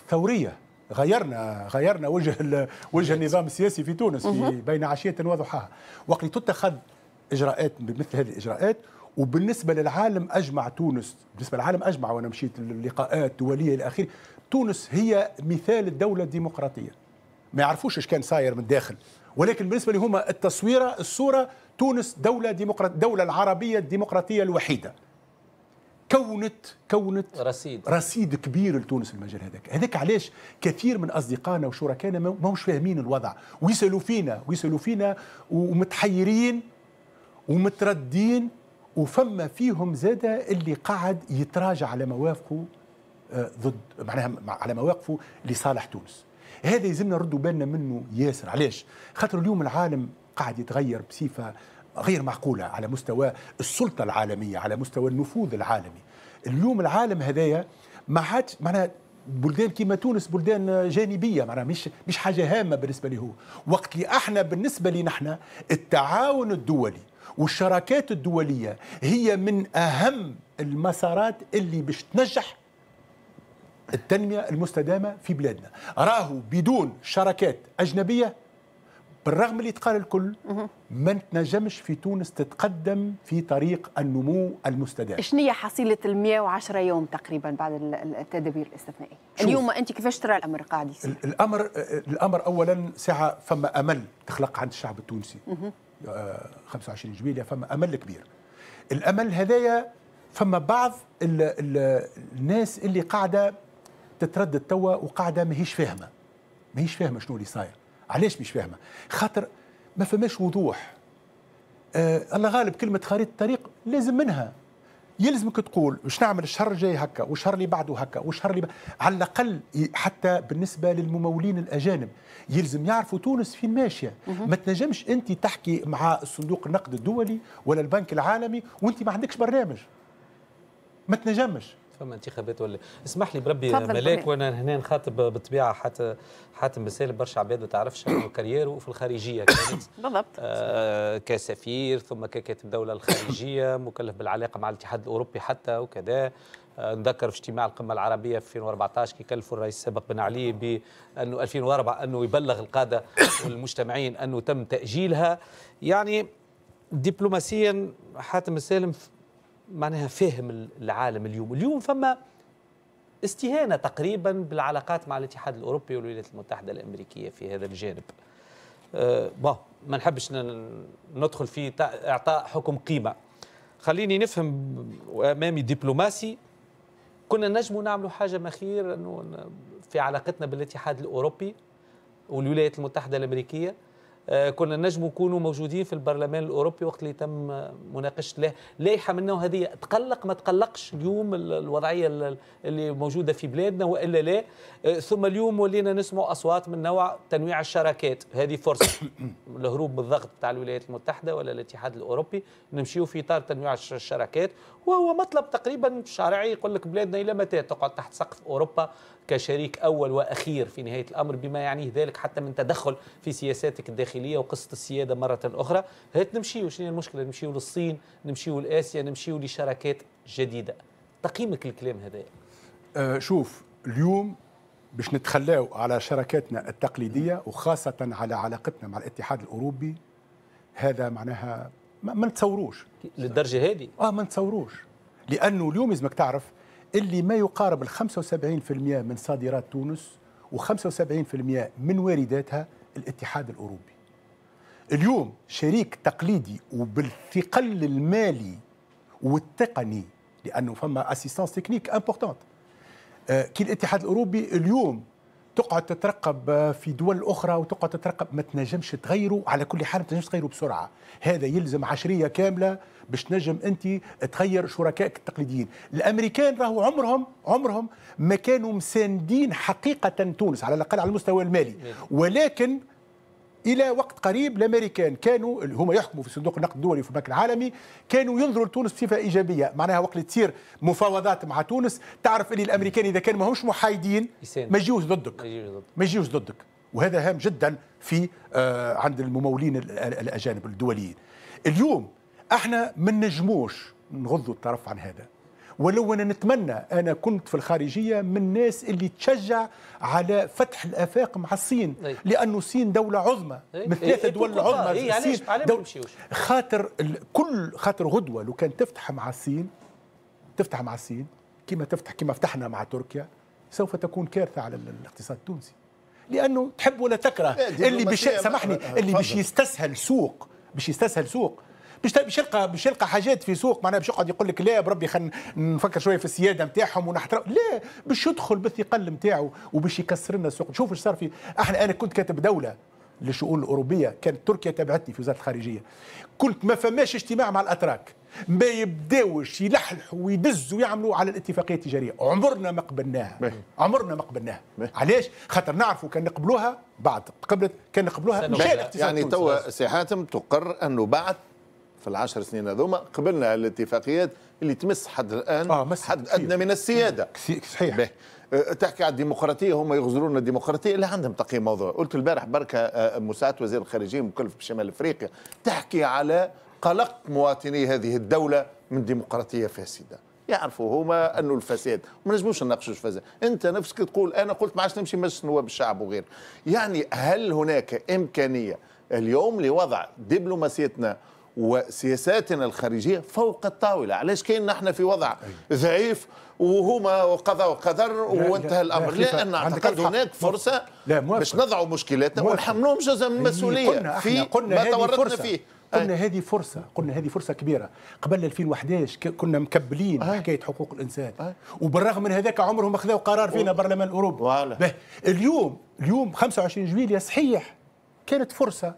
ثورية غيرنا غيرنا وجه وجه النظام السياسي في تونس في بين عشية وضحاها. وقت تتخذ إجراءات بمثل هذه الإجراءات وبالنسبة للعالم أجمع تونس بالنسبة للعالم أجمع وأنا مشيت اللقاءات دولية إلى آخره تونس هي مثال الدولة الديمقراطية. ما يعرفوش إيش كان صاير من الداخل ولكن بالنسبة لهم التصويره الصورة تونس دولة ديمقراط الدولة العربية الديمقراطية الوحيدة. كونت كونت رصيد. رصيد كبير لتونس المجال هذاك. هذاك علاش؟ كثير من أصدقائنا وشركائنا ما مش فاهمين الوضع. ويسألوا فينا ويسألوا فينا ومتحيرين ومتردين وفما فيهم زاده اللي قاعد يتراجع على مواقفه آه، ضد معناها على مواقفه لصالح تونس. هذا يلزمنا نردوا بالنا منه ياسر. علاش؟ خاطر اليوم العالم قاعد يتغير بصفة غير معقولة على مستوى السلطة العالمية على مستوى النفوذ العالمي. اليوم العالم هذايا ما عادش معناها بلدان كيما تونس بلدان جانبية معناها مش مش حاجة هامة بالنسبة له وقت اللي أحنا بالنسبة لنا إحنا التعاون الدولي والشراكات الدولية هي من أهم المسارات اللي باش تنجح التنمية المستدامة في بلادنا. راهو بدون شراكات أجنبية بالرغم اللي يتقال الكل ما تنجمش في تونس تتقدم في طريق النمو المستدام. شنو هي حصيلة ال 110 يوم تقريبا بعد التدابير الاستثنائيه اليوم أنت كيفاش ترى الأمر قاعد يصير؟ الأمر الأمر اولا ساعة فما أمل تخلق عند الشعب التونسي. 25 جويلية فما أمل كبير. الأمل هذايا فما بعض ال ال الناس اللي قاعدة تتردد توا وقاعدة ماهيش فاهمة. ماهيش فاهمة شنو اللي صاير. علاش مش فاهمة؟ خاطر ما فماش وضوح. آه الله غالب كلمة خريطة الطريق لازم منها. يلزمك تقول واش نعمل الشهر الجاي هكا والشهر اللي بعده هكا والشهر اللي ب... على الأقل حتى بالنسبة للممولين الأجانب. يلزم يعرفوا تونس فين ماشية. ما تنجمش أنت تحكي مع الصندوق النقد الدولي ولا البنك العالمي وأنت ما عندكش برنامج. ما تنجمش. فما انتخابات ولا اسمح لي بربي ملاك وأنا هنا نخاطب بالطبيعه حتى حاتم بسالم برشا عباد ما تعرفش انه كاريره في الخارجية كانت. بالضبط. آه كسفير ثم ككاتب دولة الخارجية مكلف بالعلاقة مع الاتحاد الأوروبي حتى وكذا. آه نذكر في اجتماع القمة العربية في 2014 كي كلفوا الرئيس السابق بن علي بانه 2004 أنه يبلغ القادة والمجتمعين أنه تم تأجيلها. يعني دبلوماسيا حاتم السالم معناها فهم العالم اليوم. اليوم فما استهانة تقريبا بالعلاقات مع الاتحاد الأوروبي والولايات المتحدة الأمريكية في هذا الجانب. أه ما نحبش ندخل في إعطاء حكم قيمة. خليني نفهم أمامي دبلوماسي. كنا نجموا نعملوا حاجة مخير أنه في علاقتنا بالاتحاد الأوروبي والولايات المتحدة الأمريكية. كنا نجم نكونوا موجودين في البرلمان الأوروبي وقت اللي تم مناقشة لائحة من النوع هذه تقلق ما تقلقش اليوم الوضعية اللي موجودة في بلادنا وإلا لا. آه، ثم اليوم ولينا نسمع أصوات من نوع تنويع الشراكات. هذه فرصة الهروب من الضغط بتاع الولايات المتحدة ولا الاتحاد الأوروبي. نمشيو في إطار تنويع الشراكات. وهو مطلب تقريبا شرعي يقول لك بلادنا إلى متى تقعد تحت سقف أوروبا؟ كشريك أول وأخير في نهاية الأمر بما يعنيه ذلك حتى من تدخل في سياساتك الداخلية وقصة السيادة مرة أخرى. هات نمشيو شنو المشكلة؟ نمشيو للصين نمشيو لآسيا نمشيو لشراكات جديدة. تقييمك للكلام هذا. أه شوف اليوم باش نتخلاو على شراكاتنا التقليدية وخاصة على علاقتنا مع الاتحاد اروبي هذا معناها ما نتصوروش. للدرجة هذه؟ آه ما نتصوروش. لأنه اليوم لازمك تعرف اللي ما يقارب ال 75% من صادرات تونس و75% من وارداتها الاتحاد الأوروبي. اليوم شريك تقليدي وبالثقل المالي والتقني لأنه فما assistance technique importante كي الاتحاد الأوروبي اليوم تقعد تترقب في دول أخرى وتقعد تترقب. ما تنجمش تغيره على كل حال ما تنجمش تغيره بسرعة. هذا يلزم عشرية كاملة باش تنجم أنت تغير شركائك التقليديين. الأمريكان راهو عمرهم عمرهم ما كانوا مساندين حقيقة تونس على الأقل على المستوى المالي. ولكن إلى وقت قريب الأمريكان كانوا اللي هما يحكموا في صندوق النقد الدولي وفي البنك العالمي كانوا ينظروا لتونس بصفة إيجابية. معناها وقت اللي تصير مفاوضات مع تونس تعرف ان الأمريكان إذا كانوا ماهمش محايدين ما يجيوش ضدك. ما يجيوش ضدك. وهذا هام جدا في آه عند الممولين الأجانب الدوليين. اليوم إحنا ما نجموش نغضوا الطرف عن هذا. ولو أنا نتمنى أنا كنت في الخارجية من الناس اللي تشجع على فتح الآفاق مع الصين أي. لأنه الصين دولة عظمى. من أي. دول. عظمى الصين؟ خاطر ال- كل خاطر غدوة لو كان تفتح مع الصين تفتح مع الصين كما تفتح كما فتحنا مع تركيا سوف تكون كارثة على ال- الاقتصاد التونسي لأنه تحب ولا تكره إيه، اللي دبلوماسية سامحني ما- اللي باش. يستسهل سوق باش يستسهل سوق باش باش يلقى باش يلقى حاجات في سوق معناها باش يقعد يقول لك لا بربي خلينا نفكر شوية في السيادة نتاعهم ونحترم. لا باش يدخل بالثقل نتاعو وباش يكسر لنا السوق. شوف إيش صار في أحنا أنا كنت كاتب دولة للشؤون الأوروبية كانت تركيا تابعتني في وزارة الخارجية. كنت ما فماش اجتماع مع الأتراك. ما يبداوش يلحلحوا ويدزوا ويعملوا على الاتفاقية التجارية. عمرنا ما قبلناها. عمرنا ما قبلناها. علاش؟ خاطر نعرفوا كان نقبلوها بعد قبلت كان نقبلوها مشى يعني. توا سي حاتم تقر أنه بعد في العشر سنين هذوما قبلنا الاتفاقيات اللي تمس حد الآن آه، حد. أدنى من السيادة. كثير- صحيح. به. أه، تحكي على الديمقراطية هم يغزلون الديمقراطية. اللي عندهم تقييم موضوع. قلت البارح بركة أه، مساعد وزير الخارجية مكلف بشمال إفريقيا تحكي على قلق مواطني هذه الدولة من ديمقراطية فاسدة. يعرفوا هما أنه الفساد ما نجموش نناقشوا الفساد أنت نفسك تقول أنا قلت ما عادش نمشي مجلس نواب الشعب وغير يعني هل هناك إمكانية اليوم لوضع دبلوماسيتنا وسياساتنا الخارجية فوق الطاولة علاش كاين نحن في وضع ضعيف وهما قضاء وقدر وانتهى الأمر لا، عندك أعتقد. هناك فرصة لا،. باش نضعوا مشكلاتنا موافق. ونحملهم جزء من المسؤولية قلنا في قلنا ما تورطنا فرصة. فيه قلنا. هذه فرصة قلنا هذه فرصة كبيرة قبل 2011 ك- كنا مكبلين أي. حكاية حقوق الإنسان أي. وبالرغم من هذاك عمرهم ما خذوا قرار فينا برلمان الأوروبي فوالا. به، اليوم اليوم 25 جويلية صحيح كانت فرصة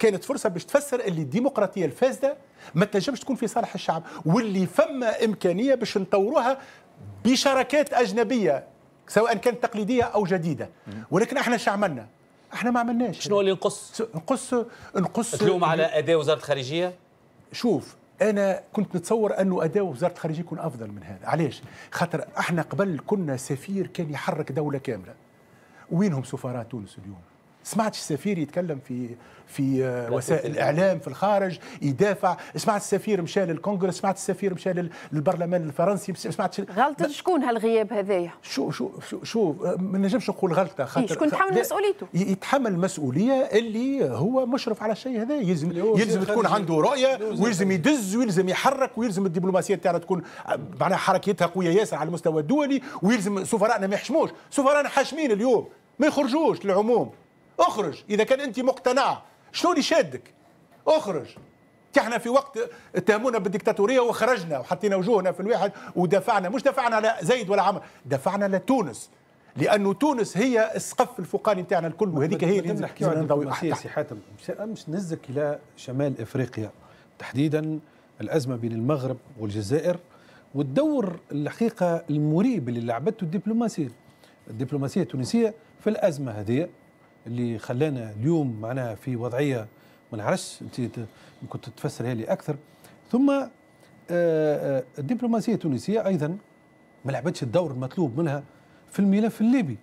كانت فرصة باش تفسر اللي الديمقراطية الفاسدة ما تنجمش تكون في صالح الشعب واللي فما إمكانية باش نطوروها بشراكات أجنبية سواء كانت تقليدية أو جديدة. ولكن إحنا شو عملنا؟ إحنا ما عملناش. شنو اللي ينقص؟ نقص نقص تلوم على اداء وزارة الخارجية؟ شوف أنا كنت نتصور أنه اداء وزارة الخارجية يكون أفضل من هذا. علاش؟ خاطر إحنا قبل كنا سفير كان يحرك دولة كاملة. وينهم سفراء تونس اليوم؟ سمعت السفير يتكلم في في آه، وسائل الإعلام. في الخارج يدافع. سمعت السفير مشى للكونغرس سمعت السفير مشى لل- للبرلمان الفرنسي سمعت غلطة شكون هالغياب هذايا؟ شو شو شو شو ما نجمش نقول غلطة خاطر شكون يتحمل مسؤوليته؟ يتحمل مسؤولية اللي هو مشرف على الشيء هذا. يلزم يلزم تكون. عنده رؤية ويلزم يدز ويلزم يحرك ويلزم الدبلوماسية تاعنا تكون معناها حركتها قوية ياسر على المستوى الدولي ويلزم سفراءنا ما يحشموش. سفراءنا حاشمين اليوم ما يخرجوش للعموم. اخرج. إذا كان أنت مقتنع شنو اللي شادك؟ اخرج. إحنا في وقت اتهمونا بالديكتاتوريه وخرجنا وحطينا وجوهنا في الواحد ودافعنا مش دافعنا على زيد ولا عمر دافعنا لتونس. لأنه تونس هي السقف الفوقاني نتاعنا الكل وهذيك هي اللي نحكي تحت. سي حاتم. مش- نهزك إلى شمال إفريقيا. تحديدا الأزمة بين المغرب والجزائر والدور الحقيقة المريب اللي لعبته الدبلوماسية. الدبلوماسية التونسية في الأزمة هذه اللي خلانا اليوم معناها في وضعية ما نعرفش انت كنت تفسرها لي أكثر. ثم آه، آه، الدبلوماسية التونسية أيضا ما لعبتش الدور المطلوب منها في الملف الليبي.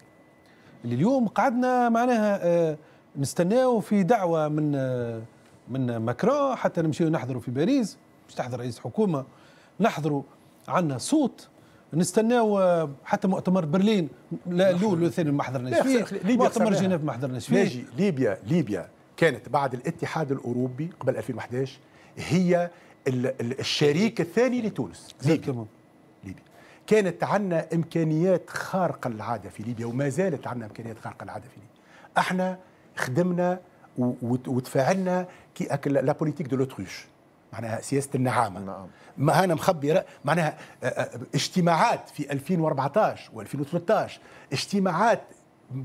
اللي اليوم قعدنا معناها آه، نستناو في دعوة من من ماكرون حتى نمشيو نحضروا في باريس. مش تحضر رئيس حكومة نحضروا عندنا صوت نستناو آه، حتى مؤتمر برلين لا الأول والثاني ما حضرناش فيه مؤتمر. جنيف ما حضرناش فيه ناجي ليبيا ليبيا كانت بعد الاتحاد الأوروبي قبل 2011 هي ال- ال- الشريك الثاني لتونس ليبيا. ليبيا. كانت عندنا إمكانيات خارقة للعادة في ليبيا وما زالت عندنا إمكانيات خارقة للعادة في ليبيا. إحنا خدمنا وتفاعلنا كي la politique de l'autruche معناها سياسة النعامة نعم. ما أنا مخبي معناها آه، آه، اجتماعات في 2014 و2013 اجتماعات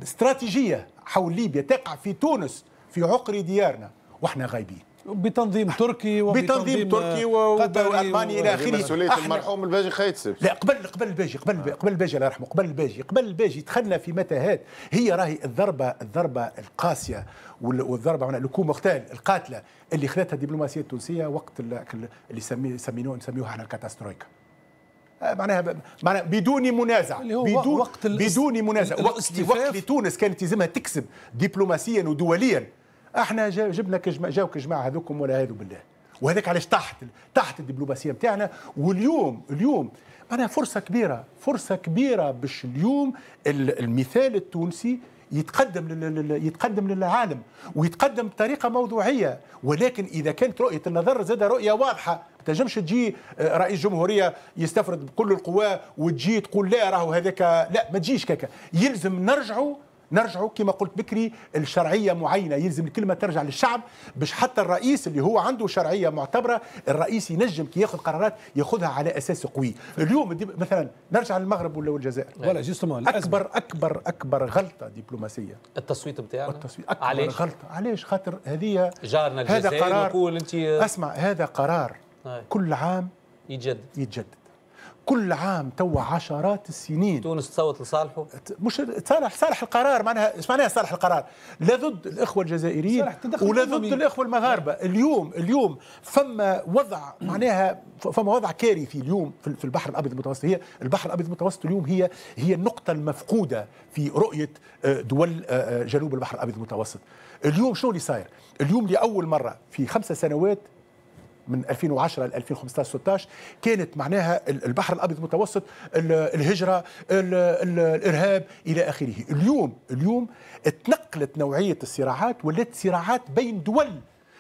استراتيجية حول ليبيا تقع في تونس في عقر ديارنا وإحنا غايبين بتنظيم تركي بتنظيم تركي و- قطري وألماني إلى آخره. مسؤوليه المرحوم الباجي خيتسب لا قبل قبل الباجي قبل قبل الباجي الله يرحمه قبل الباجي قبل الباجي. دخلنا في متاهات هي راهي الضربة الضربة القاسية وال- والضربة معناها لكو مختال القاتلة اللي خذتها الدبلوماسية التونسية وقت ال- اللي سمي سمينوه نسميوها إحنا الكاتاسترويكا. آه، معناها ب- معناها بدون منازع اللي هو بدون وقت بدون منازع. وقت الاصطفاف. وقت اللي تونس كانت يلزمها تكسب دبلوماسيا ودوليا. إحنا جبنا كجماعة جاوك جماعة هذوكم ولا هذو بالله. وهذاك علاش تحت تحت الدبلوماسية نتاعنا واليوم اليوم معناها فرصة كبيره فرصة كبيرة باش اليوم المثال التونسي يتقدم. يتقدم للعالم ويتقدم بطريقة موضوعية. ولكن إذا كانت رؤية النظر زاد رؤية واضحة. ما تنجمش تجي آه، رئيس جمهورية يستفرد بكل القوى وتجي تقول لا راهو هذاك لا ما تجيش كاكا. يلزم نرجعوا نرجعوا كما قلت بكري الشرعية معينة يلزم الكلمة ترجع للشعب باش حتى الرئيس اللي هو عنده شرعية معتبرة الرئيس ينجم كي ياخذ قرارات ياخذها على أساس قوي. اليوم مثلا نرجع للمغرب ولا الجزائر ولا justement أكبر أكبر أكبر غلطة دبلوماسية. التصويت بتاعنا؟ التصويت أكبر علاش؟ غلطة. علاش خاطر هذه جارنا الجزائر هذا قرار نقول انت أسمع هذا قرار كل عام يتجدد. يتجدد. كل عام تو عشرات السنين. تونس تصوت لصالحه؟ مش صالح صالح القرار معناها إيش معناها صالح القرار. لا ضد الإخوة الجزائريين ولا ضد الإخوة المغاربة. اليوم اليوم فما وضع معناها فما وضع كارثي اليوم في البحر الأبيض المتوسط. هي البحر الأبيض المتوسط اليوم هي هي النقطة المفقودة في رؤية آه، دول آه، آه، جنوب البحر الأبيض المتوسط. اليوم شنو اللي صاير؟ اليوم لأول مرة في خمسة سنوات من 2010 ل 2015 16 كانت معناها البحر الأبيض المتوسط الهجرة الإرهاب إلى آخره. اليوم اليوم تنقلت نوعية الصراعات ولات صراعات بين دول.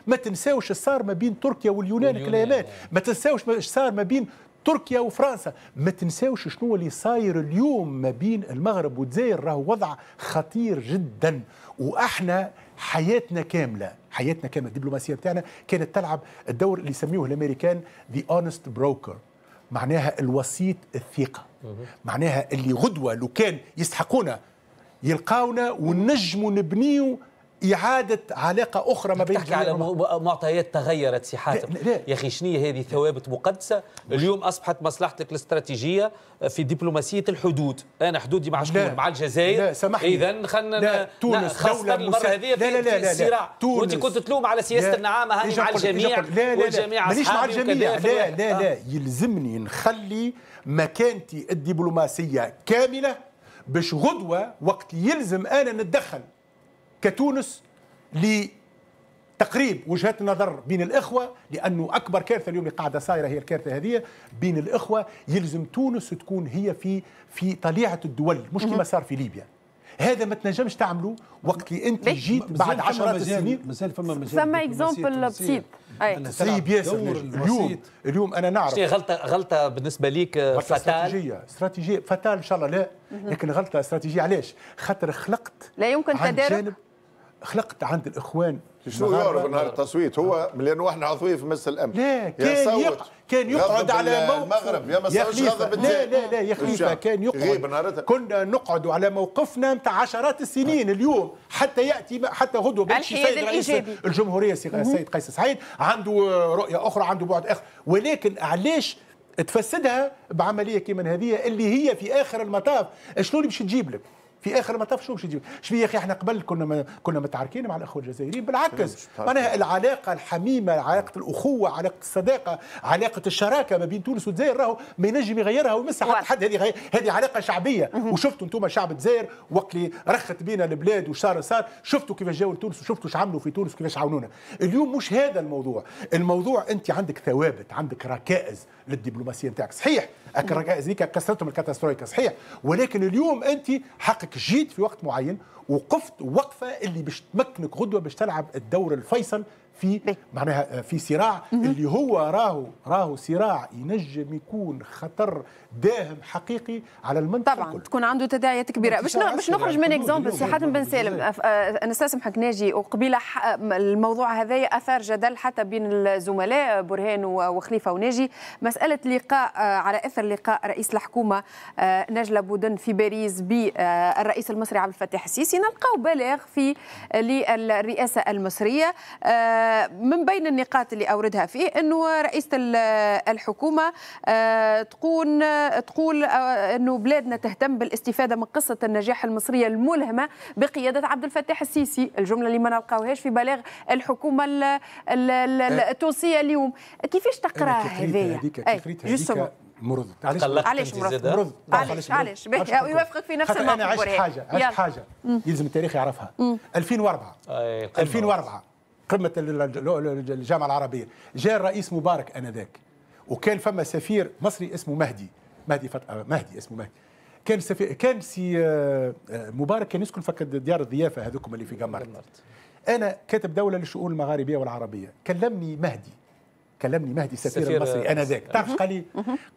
ما تنساوش صار ما بين تركيا واليونان كلامات. ما تنساوش صار ما بين تركيا وفرنسا. ما تنساوش شنو اللي صاير اليوم ما بين المغرب والجزائر. راهو وضع خطير جدا. وإحنا حياتنا كاملة حياتنا كاملة الدبلوماسية بتاعنا كانت تلعب الدور اللي يسميوه الأمريكان the honest broker معناها الوسيط الثقة معناها اللي غدوة لو كان يستحقونا يلقاونا ونجموا نبنيو إعادة علاقة أخرى ما بين تحكي على معطيات تغيرت سي حاتم. يا أخي شنو هذه ثوابت مقدسة؟ اليوم أصبحت مصلحتك الاستراتيجية في دبلوماسية الحدود. أنا حدودي مع شكون؟ مع الجزائر؟ لا سامحني. إذا خلينا تونس دولة المرة هذه في, لا لا لا لا الصراع. وأنت كنت تلوم على سياسة النعامة هذه مع الجميع لا لا والجميع مانيش مع الجميع. لا لا لا. يلزمني نخلي مكانتي الدبلوماسية كاملة باش غدوة وقت يلزم أنا نتدخل. كتونس لتقريب وجهات النظر بين الإخوة لأنه أكبر كارثة اليوم اللي قاعدة صايره هي الكارثة هذه بين الإخوة يلزم تونس تكون هي في في طليعة الدول مش كما صار في ليبيا. هذا ما تنجمش تعملوا وقت اللي أنت جيت بعد عشرات السنين. مازال فما مجال فما exemple بسيط سيب ياسر اليوم اليوم أنا نعرف. غلطه غلطة بالنسبة ليك فتال؟ استراتيجية. استراتيجية فتال إن شاء الله لا. لكن غلطة استراتيجية علاش؟ خاطر خلقت لا يمكن تدارك. خلقت عند الإخوان شو يعرف نهار التصويت هو لأنه إحنا عضويه في مجلس الامن لا كان يق... كان يقعد على موقف المغرب. يا خليفة. لا لا لا يا خليفة كان يقعد. كنا نقعد على موقفنا نتاع عشرات السنين اليوم. حتى يأتي حتى غدوه بيمشي سيد رئيس الجمهورية السيد قيس سعيد عنده رؤية أخرى عنده بعد آخر. ولكن علاش تفسدها بعملية كيما هذه اللي هي في آخر المطاف؟ شنو اللي باش تجيب لك؟ في آخر المطاف شو باش يجيب. شو يا أخي؟ إحنا قبل كنا ما كنا متعاركين مع الأخوة الجزائريين بالعكس. معناها العلاقة الحميمة علاقة الأخوة علاقة الصداقة علاقة الشراكة ما بين تونس والجزائر راهو ما ينجم يغيرها ويمسها حتى حد هذه هذه علاقة شعبية. وشفتوا أنتم شعب الجزائر وقت اللي رخت بينا البلاد وصار صار. شفتوا كيفاش جاوا لتونس وشفتوا إيش عملوا في تونس وكيفاش عاونونا. اليوم مش هذا الموضوع. الموضوع أنت عندك ثوابت عندك ركائز. للدبلوماسية نتاعك. صحيح الركائز ذيك كسرتهم ال catastroïka. صحيح. ولكن اليوم أنت حقك جيت في وقت معين وقفت وقفة اللي باش تمكنك غدوة باش تلعب الدور الفيصل في معناها في صراع اللي هو راهو راهو صراع ينجم يكون خطر داهم حقيقي على المنطقة طبعا الكل. تكون عنده تداعيات كبيرة. باش باش نخرج من exemple سي حاتم بن سالم أنا استسمحك ناجي وقبيله الموضوع هذايا أثار جدل حتى بين الزملاء برهان وخليفة وناجي. مسألة لقاء على أثر لقاء رئيس الحكومة نجلة بودن في باريس بالرئيس المصري عبد الفتاح السيسي. نلقاو بلاغ في للرئاسة المصرية. من بين النقاط اللي أوردها فيه إنه رئيسة الحكومة تكون تقول إنه بلادنا تهتم بالاستفادة من قصة النجاح المصرية الملهمة بقيادة عبد الفتاح السيسي. الجملة اللي ما نلقاوهاش في بلاغ الحكومة التونسية اليوم. كيفاش تقرأ هذايا؟ مرض. علاش مرض؟ علاش علاش يوافقك في نفس الموقف أنا عشت حاجة عشت حاجة. يلزم التاريخ يعرفها. 2004 2004 قمة ال- ال- ال- الجامعة العربية. جاء الرئيس مبارك آنذاك. وكان فما سفير مصري اسمه مهدي. مهدي فت... آه، مهدي اسمه مهدي. كان سفير كان سي آه، آه، مبارك كان يسكن في ديار الضيافة هذوكم اللي في قمرت أنا كاتب دولة للشؤون المغاربية والعربية. كلمني مهدي. كلمني مهدي السفير السفير- المصري أنا ذاك تعرف قال لي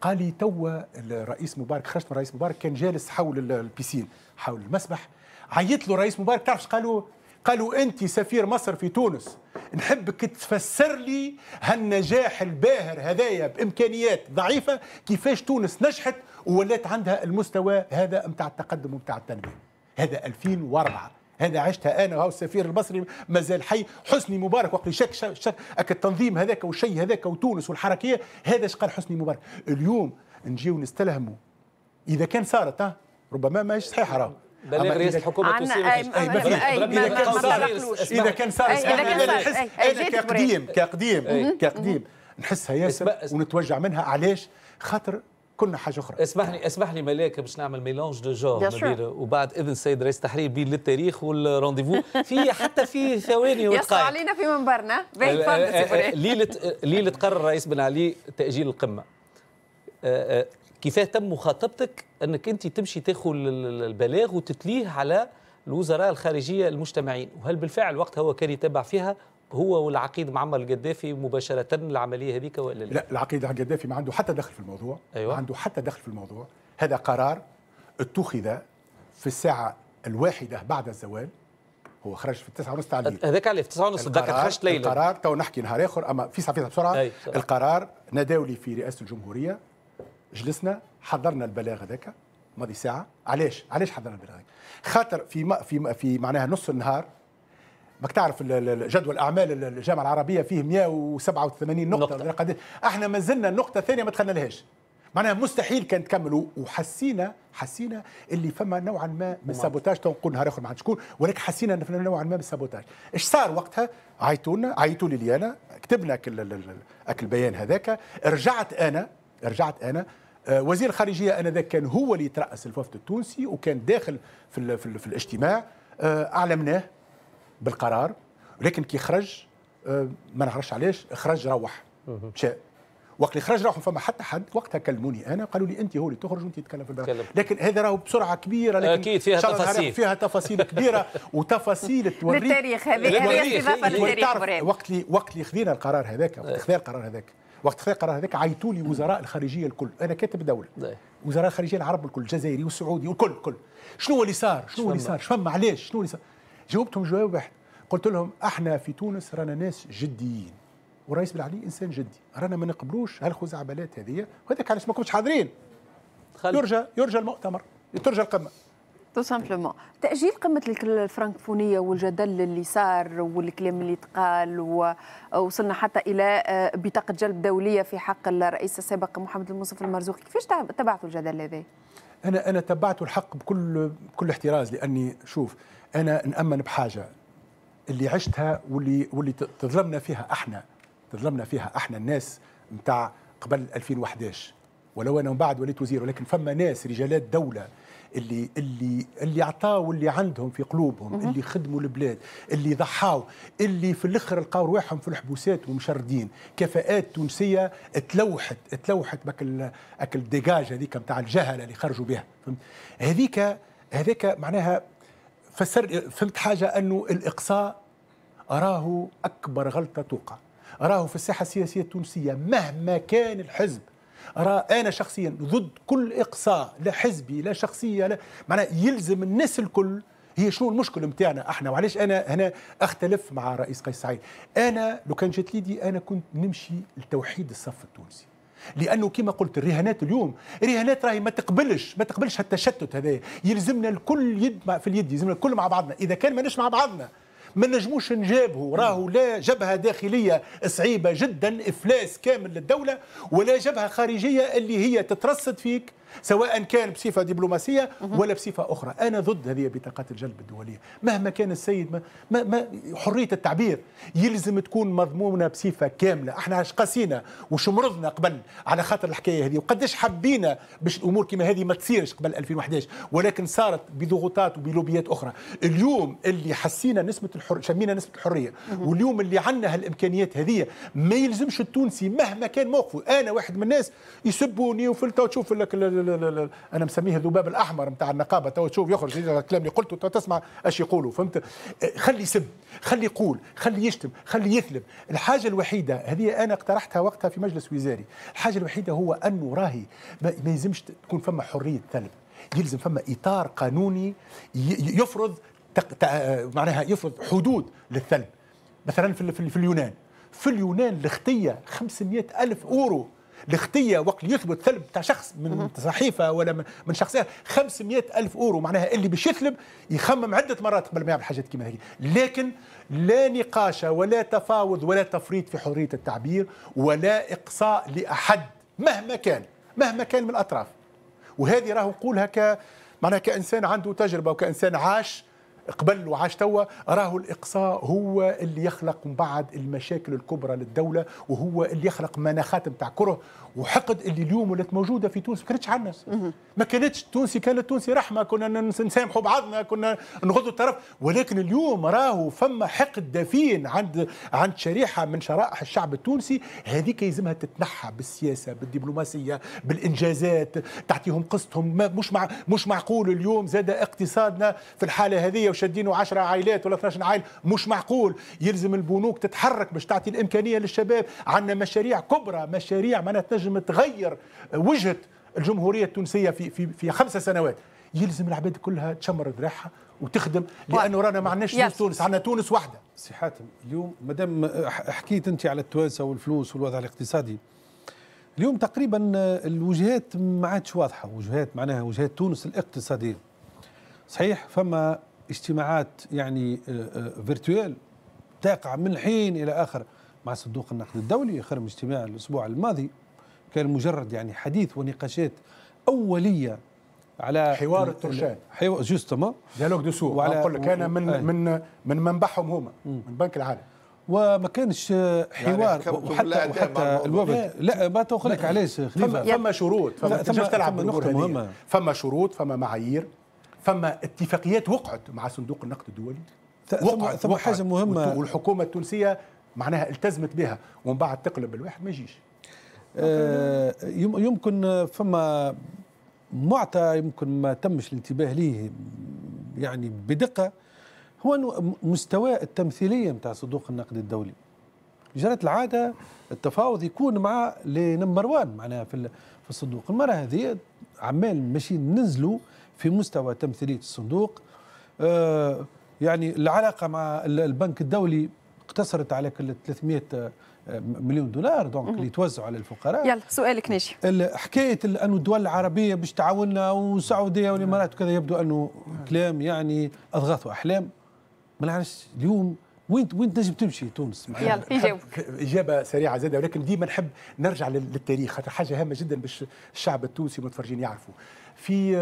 قال لي توا الرئيس مبارك خرجت من الرئيس مبارك كان جالس حول ال- piscine حول المسبح. عيط له الرئيس مبارك. تعرف قالوا؟ قالوا أنت سفير مصر في تونس نحبك تفسر لي هالنجاح الباهر هذايا بإمكانيات ضعيفة كيفاش تونس نجحت وولات عندها المستوى هذا نتاع التقدم ونتاع التنمية. هذا 2004 هذا عشتها أنا وهو السفير المصري مازال حي. حسني مبارك وقت شك شك, شك التنظيم هذاك والشيء هذاك وتونس والحركية هذا إيش قال حسني مبارك. اليوم نجيو نستلهموا. إذا كان صارت ربما ماهيش صحيحة راهو. بلغ رئيس إذا- الحكومة إذا ما- كان صار. إذا كان صار أنا كقديم كقديم. كقديم نحسها ياسر ونتوجع منها. علاش؟ خاطر كنا حاجة أخرى. اسمح لي اسمح لي ملاك باش نعمل mélange de genres وبعد إذن السيد رئيس التحرير بين للتاريخ وال rendez-vous في حتى في ثواني ودقائق. علينا في منبرنا. تفضل سي فريد. ليلة ليلة قرر الرئيس بن علي تأجيل القمة. آه، آه، كيفاه تم مخاطبتك إنك أنت تمشي تاخذ البلاغ وتتليه على الوزراء الخارجية المجتمعين. وهل بالفعل وقتها هو كان يتبع فيها هو والعقيد معمر القذافي مباشرة العملية هذيك ولا لا؟ لا العقيد القذافي ما عنده حتى دخل في الموضوع. أيوة. ما عنده حتى دخل في الموضوع. هذا قرار اتخذ في الساعة الواحدة بعد الزوال. هو خرج في التسعة ونص تاع الليل هذاك عليه في 9 ونص ذاك خرجت ليلة. القرار تو نحكي نهار اخر أما في ساعه بسرعة. أي،. القرار ناداولي في رئاسة الجمهورية. جلسنا حضرنا البلاغ هذاك ماضي ساعة. علاش؟ علاش حضرنا البلاغ هذاك؟ خاطر في ما في ما في معناها نص النهار ماك تعرف جدول الاعمال الجامعة العربية فيه 187 نقطة, نقطة. إحنا ما زلنا النقطه الثانية ما دخلنا لهاش معناها مستحيل كان تكملوا. وحسينا حسينا اللي فما نوعا ما من ال sabotage. تو نقول نهار آخر ما عاد شكون. ولكن حسينا إن فما نوعا ما من ال sabotage. إيش صار وقتها؟ عيطوا لنا عيطوا لي أنا. كتبنا كل ال- ال- ال- البيان هذاك. رجعت أنا رجعت أنا وزير الخارجية آنذاك كان هو اللي يترأس الوفد التونسي وكان داخل في ال في, ال في الاجتماع. آه، أعلمناه بالقرار ولكن كي خرج آه، ما نعرفش علاش خرج روح. مشى وقت اللي خرج راحوا فما حتى حد وقتها كلموني أنا قالوا لي أنت هو اللي تخرج وأنت تتكلم في البلد. لكن هذا راهو بسرعة كبيرة لكن أكيد فيها تفاصيل. فيها تفاصيل كبيرة وتفاصيل توريك. للتاريخ هذه. استضافة للتاريخ. وقت اللي وقت اللي خذينا القرار هذاك وقت خذا القرار هذاك. وقت خذا القرار هذاك عيطوا لي وزراء الخارجية الكل. أنا كاتب دولة. أي. وزراء الخارجية العرب الكل الجزائري والسعودي والكل كل شنو اللي صار؟ شنو اللي صار؟ شفما علاش؟ شنو اللي صار؟ جاوبتهم جواب واحد. قلت لهم أحنا في تونس رانا ناس جديين. والرئيس بن علي إنسان جدي. رانا ما نقبلوش هالخزعبلات هذه وهذاك علاش ما كنتش حاضرين. يرجى يرجى المؤتمر. ترجى القمة. تو simplement تأجيل قمة الفرنكفونية والجدل اللي صار والكلام اللي تقال ووصلنا حتى إلى آه، بطاقة جلب دولية في حق الرئيس السابق محمد المنصف المرزوقي. كيفاش تبعتوا الجدل هذا؟ أنا أنا تبعت الحق بكل بكل احتراز لأني شوف أنا نأمن بحاجة اللي عشتها واللي واللي تظلمنا فيها إحنا. تظلمنا فيها إحنا الناس نتاع قبل 2011 ولو أنا من بعد وليت وزير ولكن فما ناس رجالات دولة اللي اللي اللي عطاوا اللي عندهم في قلوبهم اللي خدموا البلاد اللي ضحاوا اللي في الأخر لقاو رواحهم في الحبوسات ومشردين. كفاءات تونسية تلوحت تلوحت بك ال- اك الديجاج هذيك نتاع الجهلة اللي خرجوا بها. فهمت؟ هذيك هذاك معناها فسر فهمت حاجة أنه الإقصاء اراه أكبر غلطة توقع. اراه في الساحة السياسية التونسية مهما كان الحزب أرى أنا شخصيا ضد كل إقصاء لا حزبي لا شخصية لا معناها يلزم الناس الكل هي شنو المشكل نتاعنا إحنا. وعلاش أنا هنا أختلف مع رئيس قيس سعيد؟ أنا لو كان جات ليدي أنا كنت نمشي لتوحيد الصف التونسي. لأنه كما قلت الرهانات اليوم الرهانات راهي ما تقبلش ما تقبلش التشتت هذا يلزمنا الكل يد في اليد يلزمنا الكل مع بعضنا. إذا كان ماناش مع بعضنا ما نجموش نجابه. راهو لا جبهة داخلية صعيبة جدا إفلاس كامل للدولة ولا جبهة خارجية اللي هي تترصد فيك سواء كان بصفة دبلوماسية ولا بصفة أخرى. أنا ضد هذه بطاقات الجلب الدولية. مهما كان السيد ما, ما, ما حرية التعبير يلزم تكون مضمونة بصفة كاملة. إحنا اش قاسينا وش مرضنا قبل على خاطر الحكاية هذه. وقداش حبينا باش الأمور كما هذه ما تصيرش قبل 2011 ولكن صارت بضغوطات وبلوبيات أخرى. اليوم اللي حسينا نسبة الحر شمينا نسبة الحرية. واليوم اللي عندنا هالإمكانيات هذه ما يلزمش التونسي مهما كان موقفه. أنا واحد من الناس يسبوني وفي تو تشوف لك أنا مسميه الذباب الأحمر نتاع النقابة. تو تشوف يخرج الكلام اللي قلته تو تسمع إيش يقولوا فهمت؟ خلي يسب خلي يقول خلي يشتم خلي يثلب الحاجة الوحيدة هذه أنا اقترحتها وقتها في مجلس وزاري. الحاجة الوحيدة هو انه راهي ما يلزمش تكون فما حرية ثلب يلزم فما إطار قانوني يفرض معناها يفرض حدود للثلب مثلا في, في اليونان. في اليونان الختيه 500 ألف أورو. الختية وقت يثبت ثلب تاع شخص من صحيفة ولا من شخصية 500 ألف أورو معناها اللي باش يثلب يخمم عدة مرات قبل ما يعمل حاجات كيما هذه لكن لا نقاش ولا تفاوض ولا تفريط في حرية التعبير ولا إقصاء لأحد مهما كان مهما كان من الأطراف. وهذه راه نقولها ك معناها كإنسان عنده تجربة وكإنسان عاش قبل وعاش توا. راه الإقصاء هو اللي يخلق من بعد المشاكل الكبرى للدولة وهو اللي يخلق مناخات نتاع كره وحقد اللي اليوم ولات موجودة في تونس ما كانتش عندنا ما كانتش تونسي كان التونسي رحمة كنا نسامحوا بعضنا كنا نغضوا الطرف. ولكن اليوم راهو فما حقد دفين عند عند شريحة من شرائح الشعب التونسي. هذيك يلزمها تتنحى بالسياسة بالدبلوماسية بالإنجازات تعطيهم قسطهم. مش مع مش معقول اليوم زاد اقتصادنا في الحالة هذه وشادينه 10 عائلات ولا 12 عائله مش معقول. يلزم البنوك تتحرك باش تعطي الإمكانية للشباب. عندنا مشاريع كبرى مشاريع معناها تنجم تغير وجهة الجمهورية التونسية في في في خمسة سنوات. يلزم العباد كلها تشمر ذراعها وتخدم لأنه رانا ما عندناش تونس عندنا تونس واحدة سي حاتم اليوم مادام حكيت أنت على التوانسة والفلوس والوضع الاقتصادي اليوم تقريبا الوجهات ما عادش واضحة. وجهات معناها وجهات تونس الاقتصادية. صحيح؟ فما اجتماعات يعني virtuelles تقع من حين إلى آخر مع صندوق النقد الدولي آخرهم اجتماع الأسبوع الماضي. كان مجرد يعني حديث ونقاشات أولية على حوار الطرشان حوار justement dialogue de sourds أقول لك أنا من آه. من من منبعهم هما من بنك العالم. وما كانش حوار. يعني وحتى وحتى الوفد. لا ما تقول لك علاش خليفة. فما شروط. فما ثم تلعب نقطه مهمة. فما شروط فما معايير فما اتفاقيات وقعت مع صندوق النقد الدولي. وقعت ثم حاجة مهمة. والحكومة التونسية معناها التزمت بها ومن بعد تقلب الواحد ما يجيش. يمكن فما معطى يمكن ما تمش الانتباه ليه يعني بدقة هو مستوى التمثيلية نتاع صندوق النقد الدولي. جرت العادة التفاوض يكون مع number 1 معناها في في الصندوق. المرة هذه عمال ماشيين ننزلوا في مستوى تمثيلية الصندوق. آه يعني العلاقة مع البنك الدولي اقتصرت على كل 300 مليون دولار donc اللي توزعوا على الفقراء. يلا سؤالك ناجي حكاية أنه الدول العربية باش تعاوننا والسعوديه والامارات وكذا يبدو أنه كلام يعني اضغاث وأحلام. ما نعرفش اليوم وين وين تنجم تمشي تونس؟ يلا يجاوب. إجابة سريعة زادة ولكن ديما نحب نرجع للتاريخ. خاطر حاجة هامة جدا باش الشعب التونسي والمتفرجين يعرفوا. في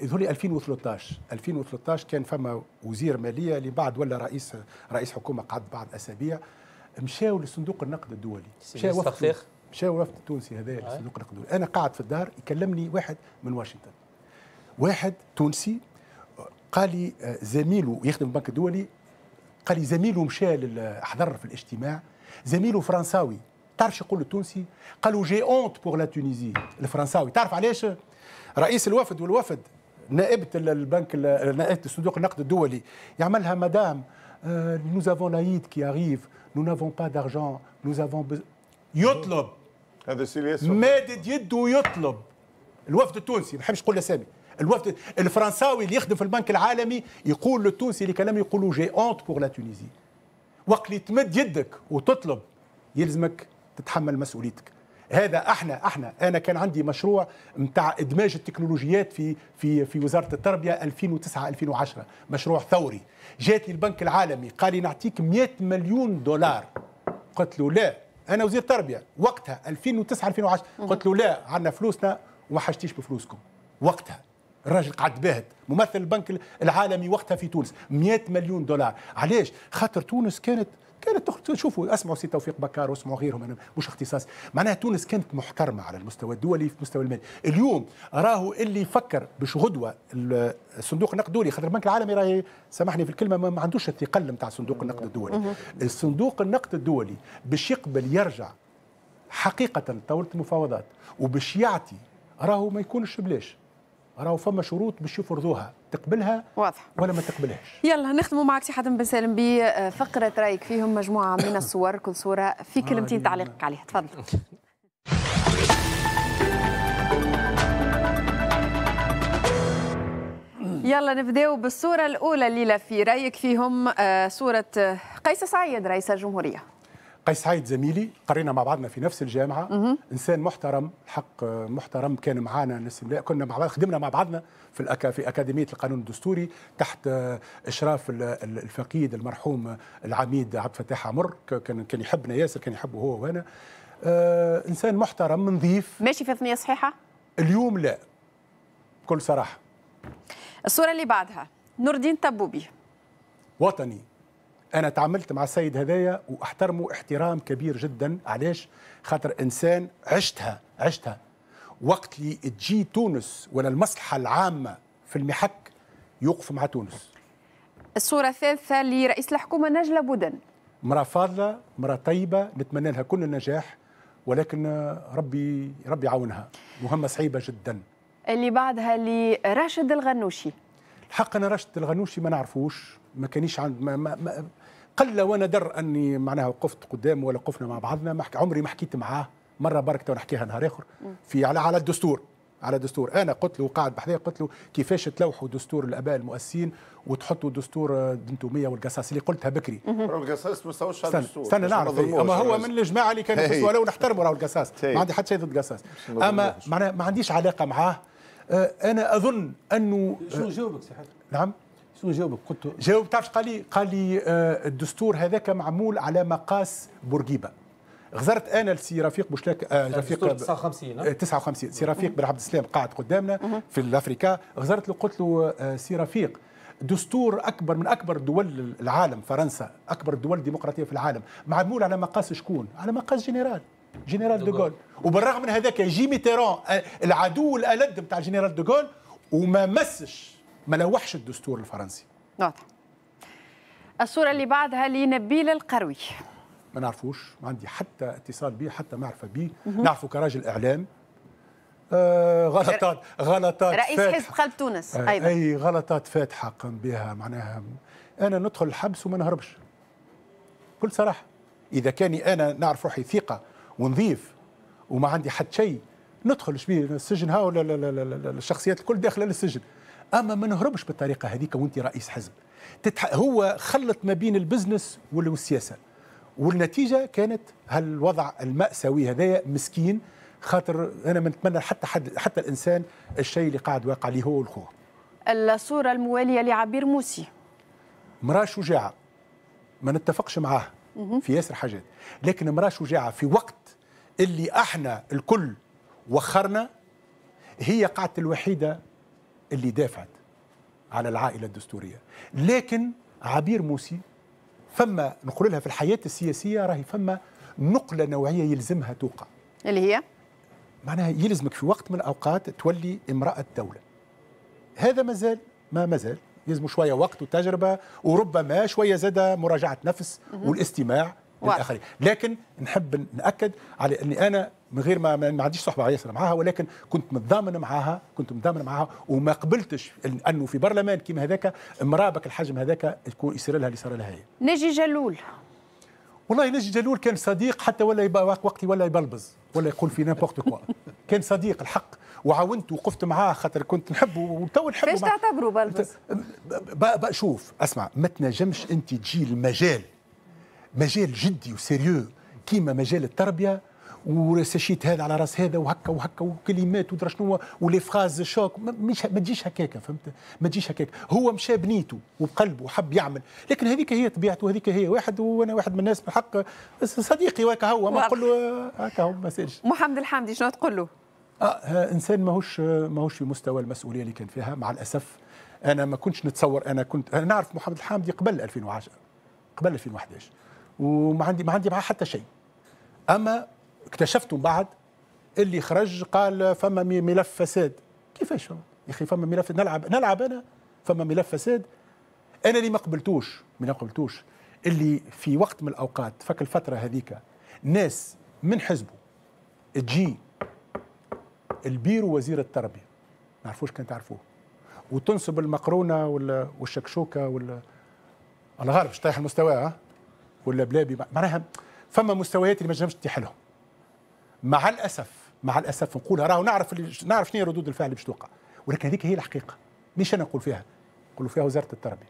يظهر 2013 2013 كان فما وزير مالية اللي بعد ولا رئيس رئيس حكومة قعد بعض اسابيع مشاو لصندوق النقد الدولي. مشاو وفد مشاو وفد التونسي هذا لصندوق النقد الدولي. أنا قاعد في الدار يكلمني واحد من واشنطن. واحد تونسي قال لي زميله يخدم البنك الدولي قال لي زميله مشى حضر في الاجتماع زميله فرنساوي. تعرف يقول التونسي؟ قالوا j'ai honte pour la Tunisie الفرنساوي. تعرف علاش رئيس الوفد والوفد نائبة البنك نائبة صندوق النقد الدولي يعملها madame nous avons l'Aïd qui arrive. Nous n'avons pas d'argent. Nous avons يطلب. هذا سي ريس مادد يده يطلب. الوفد التونسي ما بحبش نقول اسامي الوفد الفرنساوي اللي يخدم في البنك العالمي يقول للتونسي اللي كلام يقولوا j'ai honte pour la Tunisie وقت اللي تمد يدك وتطلب يلزمك تتحمل مسؤوليتك. هذا أحنا أحنا. أنا كان عندي مشروع نتاع إدماج التكنولوجيات في في في وزارة التربية 2009 2010 مشروع ثوري. جاتني البنك العالمي قال لي نعطيك 100 مليون دولار. قلت له لا. أنا وزير التربيه وقتها 2009 2010 قلت له لا عندنا فلوسنا وما حاجتيش بفلوسكم. وقتها الراجل قعد باهت. ممثل البنك العالمي وقتها في تونس. 100 مليون دولار. علاش؟ خاطر تونس كانت كانت تخ- شوفوا أسمعوا سي توفيق بكار وأسمعوا غيرهم أنا مش اختصاص. معناها تونس كانت محترمة على المستوى الدولي في المستوى المالي اليوم راهو اللي يفكر باش غدوة ال- الصندوق النقد الدولي خاطر البنك العالمي راهي سامحني في الكلمة ما- ما عندوش الثقل نتاع صندوق النقد الدولي. الصندوق النقد الدولي باش يقبل يرجع حقيقة طاوله المفاوضات وباش يعطي راهو ما يكونش بلاش. راهو فما شروط باش يفرضوها. تقبلها واضح. ولا ما تقبلهاش. يلا نختموا معك سي حاتم بن سالم بفقرة رأيك فيهم. مجموعة من الصور كل صورة في كلمتين تعليقك عليها. تفضل. يلا نبداو بالصورة الأولى الليلة في رأيك فيهم آه، صورة آه، قيس سعيد رئيس الجمهورية. قيس سعيد زميلي قرينا مع بعضنا في نفس الجامعة. إنسان محترم الحق آه، محترم كان معنا نسم كنا مع بعض خدمنا مع بعضنا في الأكا في أكاديمية القانون الدستوري تحت آه، إشراف ال- ال- الفقيد المرحوم العميد عبد الفتاح عمر. كان كان يحبنا ياسر كان يحبه هو وأنا. آه إنسان محترم نظيف. ماشي في ثنية صحيحة؟ اليوم لا بكل صراحة. الصورة اللي بعدها نور الدين طبوبي وطني. أنا تعاملت مع السيد هذايا وأحترمه احترام كبير جدا. علاش خاطر إنسان عشتها عشتها. وقت اللي تجي تونس ولا المصلحة العامة في المحك يوقف مع تونس. الصورة الثالثة لرئيس الحكومة نجلة بودن. مرأة فاضلة مرأة طيبة نتمنى لها كل النجاح ولكن ربي ربي يعاونها. مهمة صعيبة جدا. اللي بعدها لراشد الغنوشي. الحق أنا رشد الغنوشي ما نعرفوش ما كانيش عند ما ما ما قل وأنا در أني معناها وقفت قدامه ولا وقفنا مع بعضنا. ما حك- عمري ما حكيت معاه. مرة برك تو نحكيها نهار آخر. في على على الدستور. على الدستور. أنا قلت له قاعد بحذايا قلت له كيفاش تلوحوا دستور الأباء المؤسسين وتحطوا دستور دنتوميه والقصاص اللي قلتها بكري؟ القصاص ما استناش هذا استنى الدستور. استنى نعرف. أما هو. من الجماعة اللي كانوا في هي. السؤال ونحترموا راهو القصاص. ما عندي حتى شيء ضد القصاص. أما معناها ما عنديش علاقة معاه. أنا أظن انه شنو جاوبك سي حاتم؟ نعم؟ شنو جاوبك؟ قلت له جاوب تعرف قال لي قال لي آه، الدستور هذاك معمول على مقاس بورقيبة. غزرت أنا لسي رفيق بوشلاك آه رفيق دستور 59 آه، 59 سي رفيق بن عبد السلام قاعد قدامنا في الأفريكا. غزرت له قلت له سي رفيق دستور أكبر من أكبر دول العالم فرنسا أكبر الدول الديمقراطيه في العالم معمول على مقاس شكون؟ على مقاس جنرال جنرال دوغول وبالرغم من هذاك يجي ميتيران آه، العدو الألد بتاع جنرال دوغول وما مسش ما لوحش الدستور الفرنسي. واضح. الصورة اللي بعدها لنبيل القروي. ما نعرفوش ما عندي حتى اتصال به حتى معرفة به نعرفه كراجل إعلام. آه غلطات غلطات رئيس فاتحة. حزب قلب تونس آه أيضا. أي غلطات فاتحة قام بها معناها. أنا ندخل الحبس وما نهربش. بكل صراحة إذا كاني أنا نعرف روحي ثقة ونظيف وما عندي حد شيء ندخل شبيه السجن ها ولا لا- لا- لا- لا- الشخصيات الكل داخلة للسجن. أما ما نهربش بالطريقة هذيك وأنت رئيس حزب. تتح... هو خلط ما بين البزنس وال- والسياسة. والنتيجة كانت هالوضع المأساوي هذايا مسكين خاطر أنا ما نتمنى حتى حد حتى الإنسان الشيء اللي قاعد واقع عليه هو والخوه الصورة الموالية لعبير موسي. مراه شجاعة. ما نتفقش معاها في ياسر حاجات. لكن مراه شجاعة في وقت اللي إحنا الكل وخرنا هي قاعدة الوحيدة اللي دافعت على العائلة الدستورية. لكن عبير موسي فما نقول لها في الحياة السياسية راهي فما نقلة نوعية يلزمها توقع. اللي هي؟ معناها يلزمك في وقت من الأوقات تولي امرأة دولة. هذا مازال ما مازال يلزم شوية وقت وتجربة وربما شوية زاد مراجعة نفس والاستماع واضح. للآخرين. لكن نحب نأكد على أني أنا من غير ما ما عنديش صحبة ياسر معاها ولكن كنت متضامن معاها كنت متضامن معاها وما قبلتش أنه في برلمان كيما هذاك امراه بك الحجم هذاك يكون يصير لها اللي صار لها هي. نجي جلول. والله نجي جلول كان صديق حتى ولا يبقى وقتي ولا يبلبز ولا يقول في n'importe quoi كان صديق الحق وعاونت وقفت معاه خاطر كنت نحبه وتو نحبه فاش مع- تعتبروا بلبز بقى بقى شوف اسمع ما تنجمش أنت تجي المجال مجال جدي و sérieux كيما مجال التربية ورساشيت هذا على راس هذا وهكا وهكا وكلمات ودرا شنو ولي phrases choc. ما- مش ما تجيش هكاك فهمت؟ ما تجيش هكاك هو مشى بنيته وبقلبه وحب يعمل. لكن هذيك هي طبيعته وهذيك هي واحد وأنا واحد من الناس بالحق. صديقي وهكا هو ما. نقول له هكا هو ما سألش. محمد الحمدي شنو تقول له؟ آه إنسان ماهوش ماهوش في مستوى المسؤولية اللي كان فيها مع الأسف. أنا ما كنتش نتصور أنا كنت أنا نعرف محمد الحامدي قبل 2010 قبل 2011 وما عندي ما عندي معاه حتى شيء. أما اكتشفت من بعد اللي خرج قال فما ملف فساد. كيفاش يا أخي فما ملف نلعب نلعب أنا فما ملف فساد. أنا اللي ما قبلتوش ما قبلتوش. اللي في وقت من الأوقات فك الفترة هذيك ناس من حزبه تجي البيرو وزير التربية. ما نعرفوش كان تعرفوه. وتنصب المقرونة والشكشوكة ولا مش طايح المستوى ولا بلابي معناها فما مستويات اللي ما تنجمش تتيح لهم. مع الأسف مع الأسف نقولها راهو نعرف نعرف شنو هي ردود الفعل اللي باش توقع. ولكن هذيك هي الحقيقة. مش أنا نقول فيها؟ نقول فيها وزارة التربية.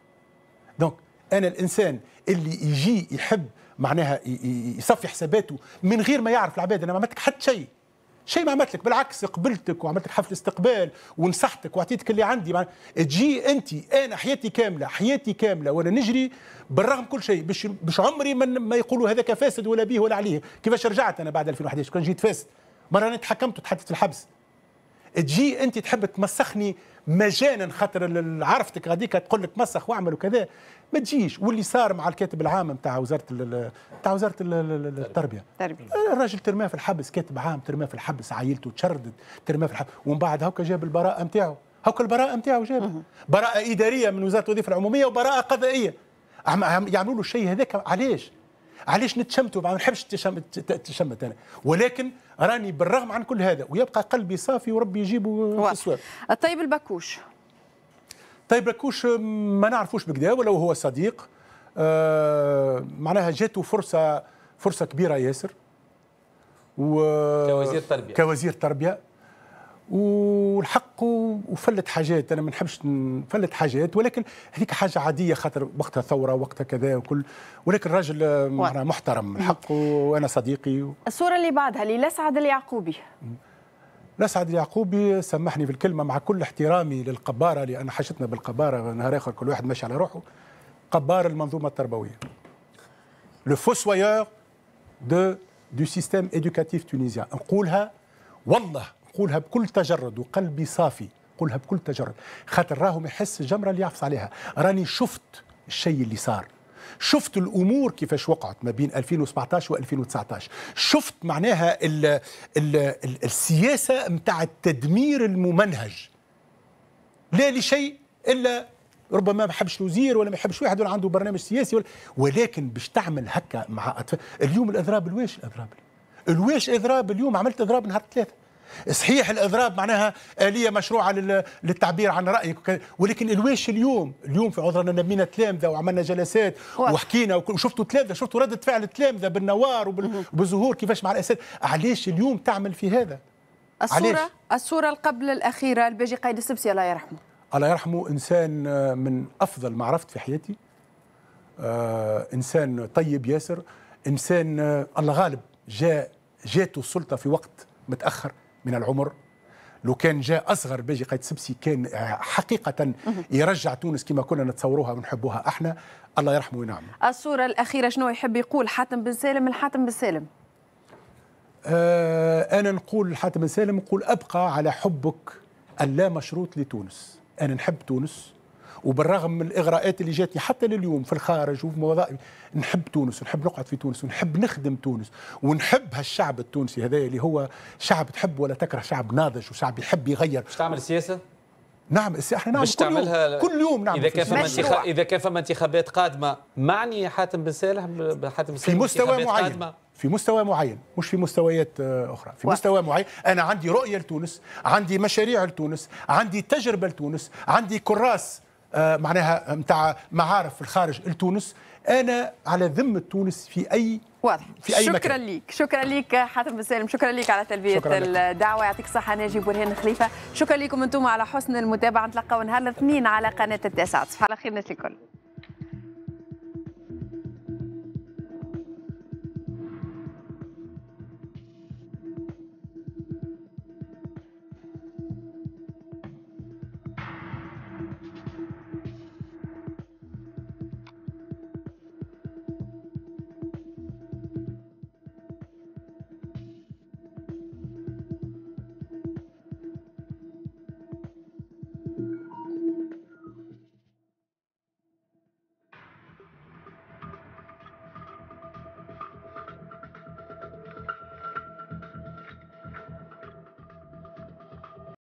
donc أنا الإنسان اللي يجي يحب معناها يصفي حساباته من غير ما يعرف العباد أنا ما عملت حتى شيء. شيء ما عملت لك بالعكس قبلتك وعملت لك حفل استقبال ونصحتك وأعطيتك اللي عندي. مع... تجي أنت أنا حياتي كاملة حياتي كاملة وأنا نجري بالرغم كل شيء. باش باش عمري من ما يقولوا هذاك فاسد ولا به ولا عليه. كيفاش رجعت أنا بعد 2011 كان جيت فاسد. مرة أنا تحكمت وتحدثت في الحبس. تجي أنت تحب تمسخني مجانا خاطر عرفتك غاديك تقول لك مسخ واعمل وكذا. ما تجيش. واللي صار مع الكاتب العام نتاع وزارة نتاع وزارة التربية. الراجل ترماه في الحبس كاتب عام ترماه في الحبس عائلته تشردت ترماه في الحبس ومن بعد هكا جاب البراءة نتاعو هكا البراءة نتاعو جاب. براءة إدارية من وزارة الوظيفة العمومية وبراءة قضائية. يعملوا له الشيء هذاك علاش؟ علاش نتشمتوا ما نحبش تشمت أنا. ولكن راني بالرغم عن كل هذا ويبقى قلبي صافي وربي يجيبه في الصواب الطيب البكوش. طيب بكوش ما نعرفوش بكدا ولو هو صديق آه معناها جاته فرصة فرصة كبيرة ياسر. و كوزير تربية. كوزير تربية. والحق وفلت حاجات. أنا ما نحبش نفلت حاجات ولكن هذيك حاجة عادية خاطر وقتها ثورة وقتها كذا وكل. ولكن الراجل محترم الحق وأنا صديقي و... الصورة اللي بعدها للاسعد اليعقوبي. الاسعد اليعقوبي سامحني في الكلمة مع كل احترامي للقبارة لأن حاجتنا بالقبارة نهار آخر كل واحد ماشي على روحه. قبار المنظومة التربوية. le fossoyeur du du système éducatif tunisien نقولها والله. نقولها بكل تجرد وقلبي صافي نقولها بكل تجرد. خاطر راهو يحس الجمره اللي يحفظ عليها. راني شفت الشيء اللي صار. شفت الأمور كيفاش وقعت ما بين 2017 و2019 شفت معناها ال ال ال السياسة نتاع التدمير الممنهج. لا لشيء إلا ربما ما يحبش الوزير ولا ما يحبش واحد ولا عنده برنامج سياسي ولا. ولكن باش تعمل هكا مع أطفال. اليوم الأضراب الواش الأضراب؟ الواش أضراب؟ اليوم عملت أضراب نهار ثلاثة صحيح الإضراب معناها آلية مشروعة للتعبير عن رأيك. ولكن الواش اليوم اليوم في عذرنا نبينا تلامذة وعملنا جلسات وحكينا وشفتوا تلامذة شفتوا ردة فعل التلامذه بالنوار وبالظهور كيفاش مع الاسد علاش اليوم تعمل في هذا؟ الصورة؟ الصورة القبل الأخيرة الباجي قايد السبسي الله يرحمه. الله يرحمه إنسان من أفضل ما عرفت في حياتي. آه إنسان طيب ياسر إنسان آه الله غالب جاء جاته السلطة في وقت متأخر. من العمر. لو كان جاء أصغر باجي قايد سبسي كان حقيقة يرجع تونس كما كنا نتصوروها ونحبوها أحنا. الله يرحمه وينعمه الصورة الأخيرة شنو يحب يقول حاتم بن سالم؟ الحاتم بن سالم. آه أنا نقول حاتم بن سالم نقول أبقى على حبك اللا مشروط لتونس. أنا نحب تونس. وبالرغم من الإغراءات اللي جاتني حتى لليوم في الخارج وفي وظائف نحب تونس ونحب نقعد في تونس ونحب نخدم تونس ونحب هالشعب التونسي هذا اللي هو شعب تحب ولا تكره شعب ناضج وشعب يحب يغير مش تعمل سياسة؟ نعم إحنا نعمل كل يوم كل يوم نعمل إذا كان فما انتخ... إذا كان فما انتخابات قادمة معني حاتم بن صالح حاتم في مستوى معين قادمة. في مستوى معين مش في مستويات أخرى في مستوى معين أنا عندي رؤية لتونس عندي مشاريع لتونس عندي تجربة لتونس عندي كراس معناها نتاع معارف في الخارج لتونس. أنا على ذمة تونس في اي واضح. في أي شكرا مكان. ليك. شكرا ليك حاتم بن سالم شكرا ليك على تلبية الدعوة. يعطيك الصحة ناجي برهان خليفة. شكرا لكم أنتم على حسن المتابعة. نتلقاو نهار الاثنين على قناة التاسعة. تصبحوا على خير الناس الكل.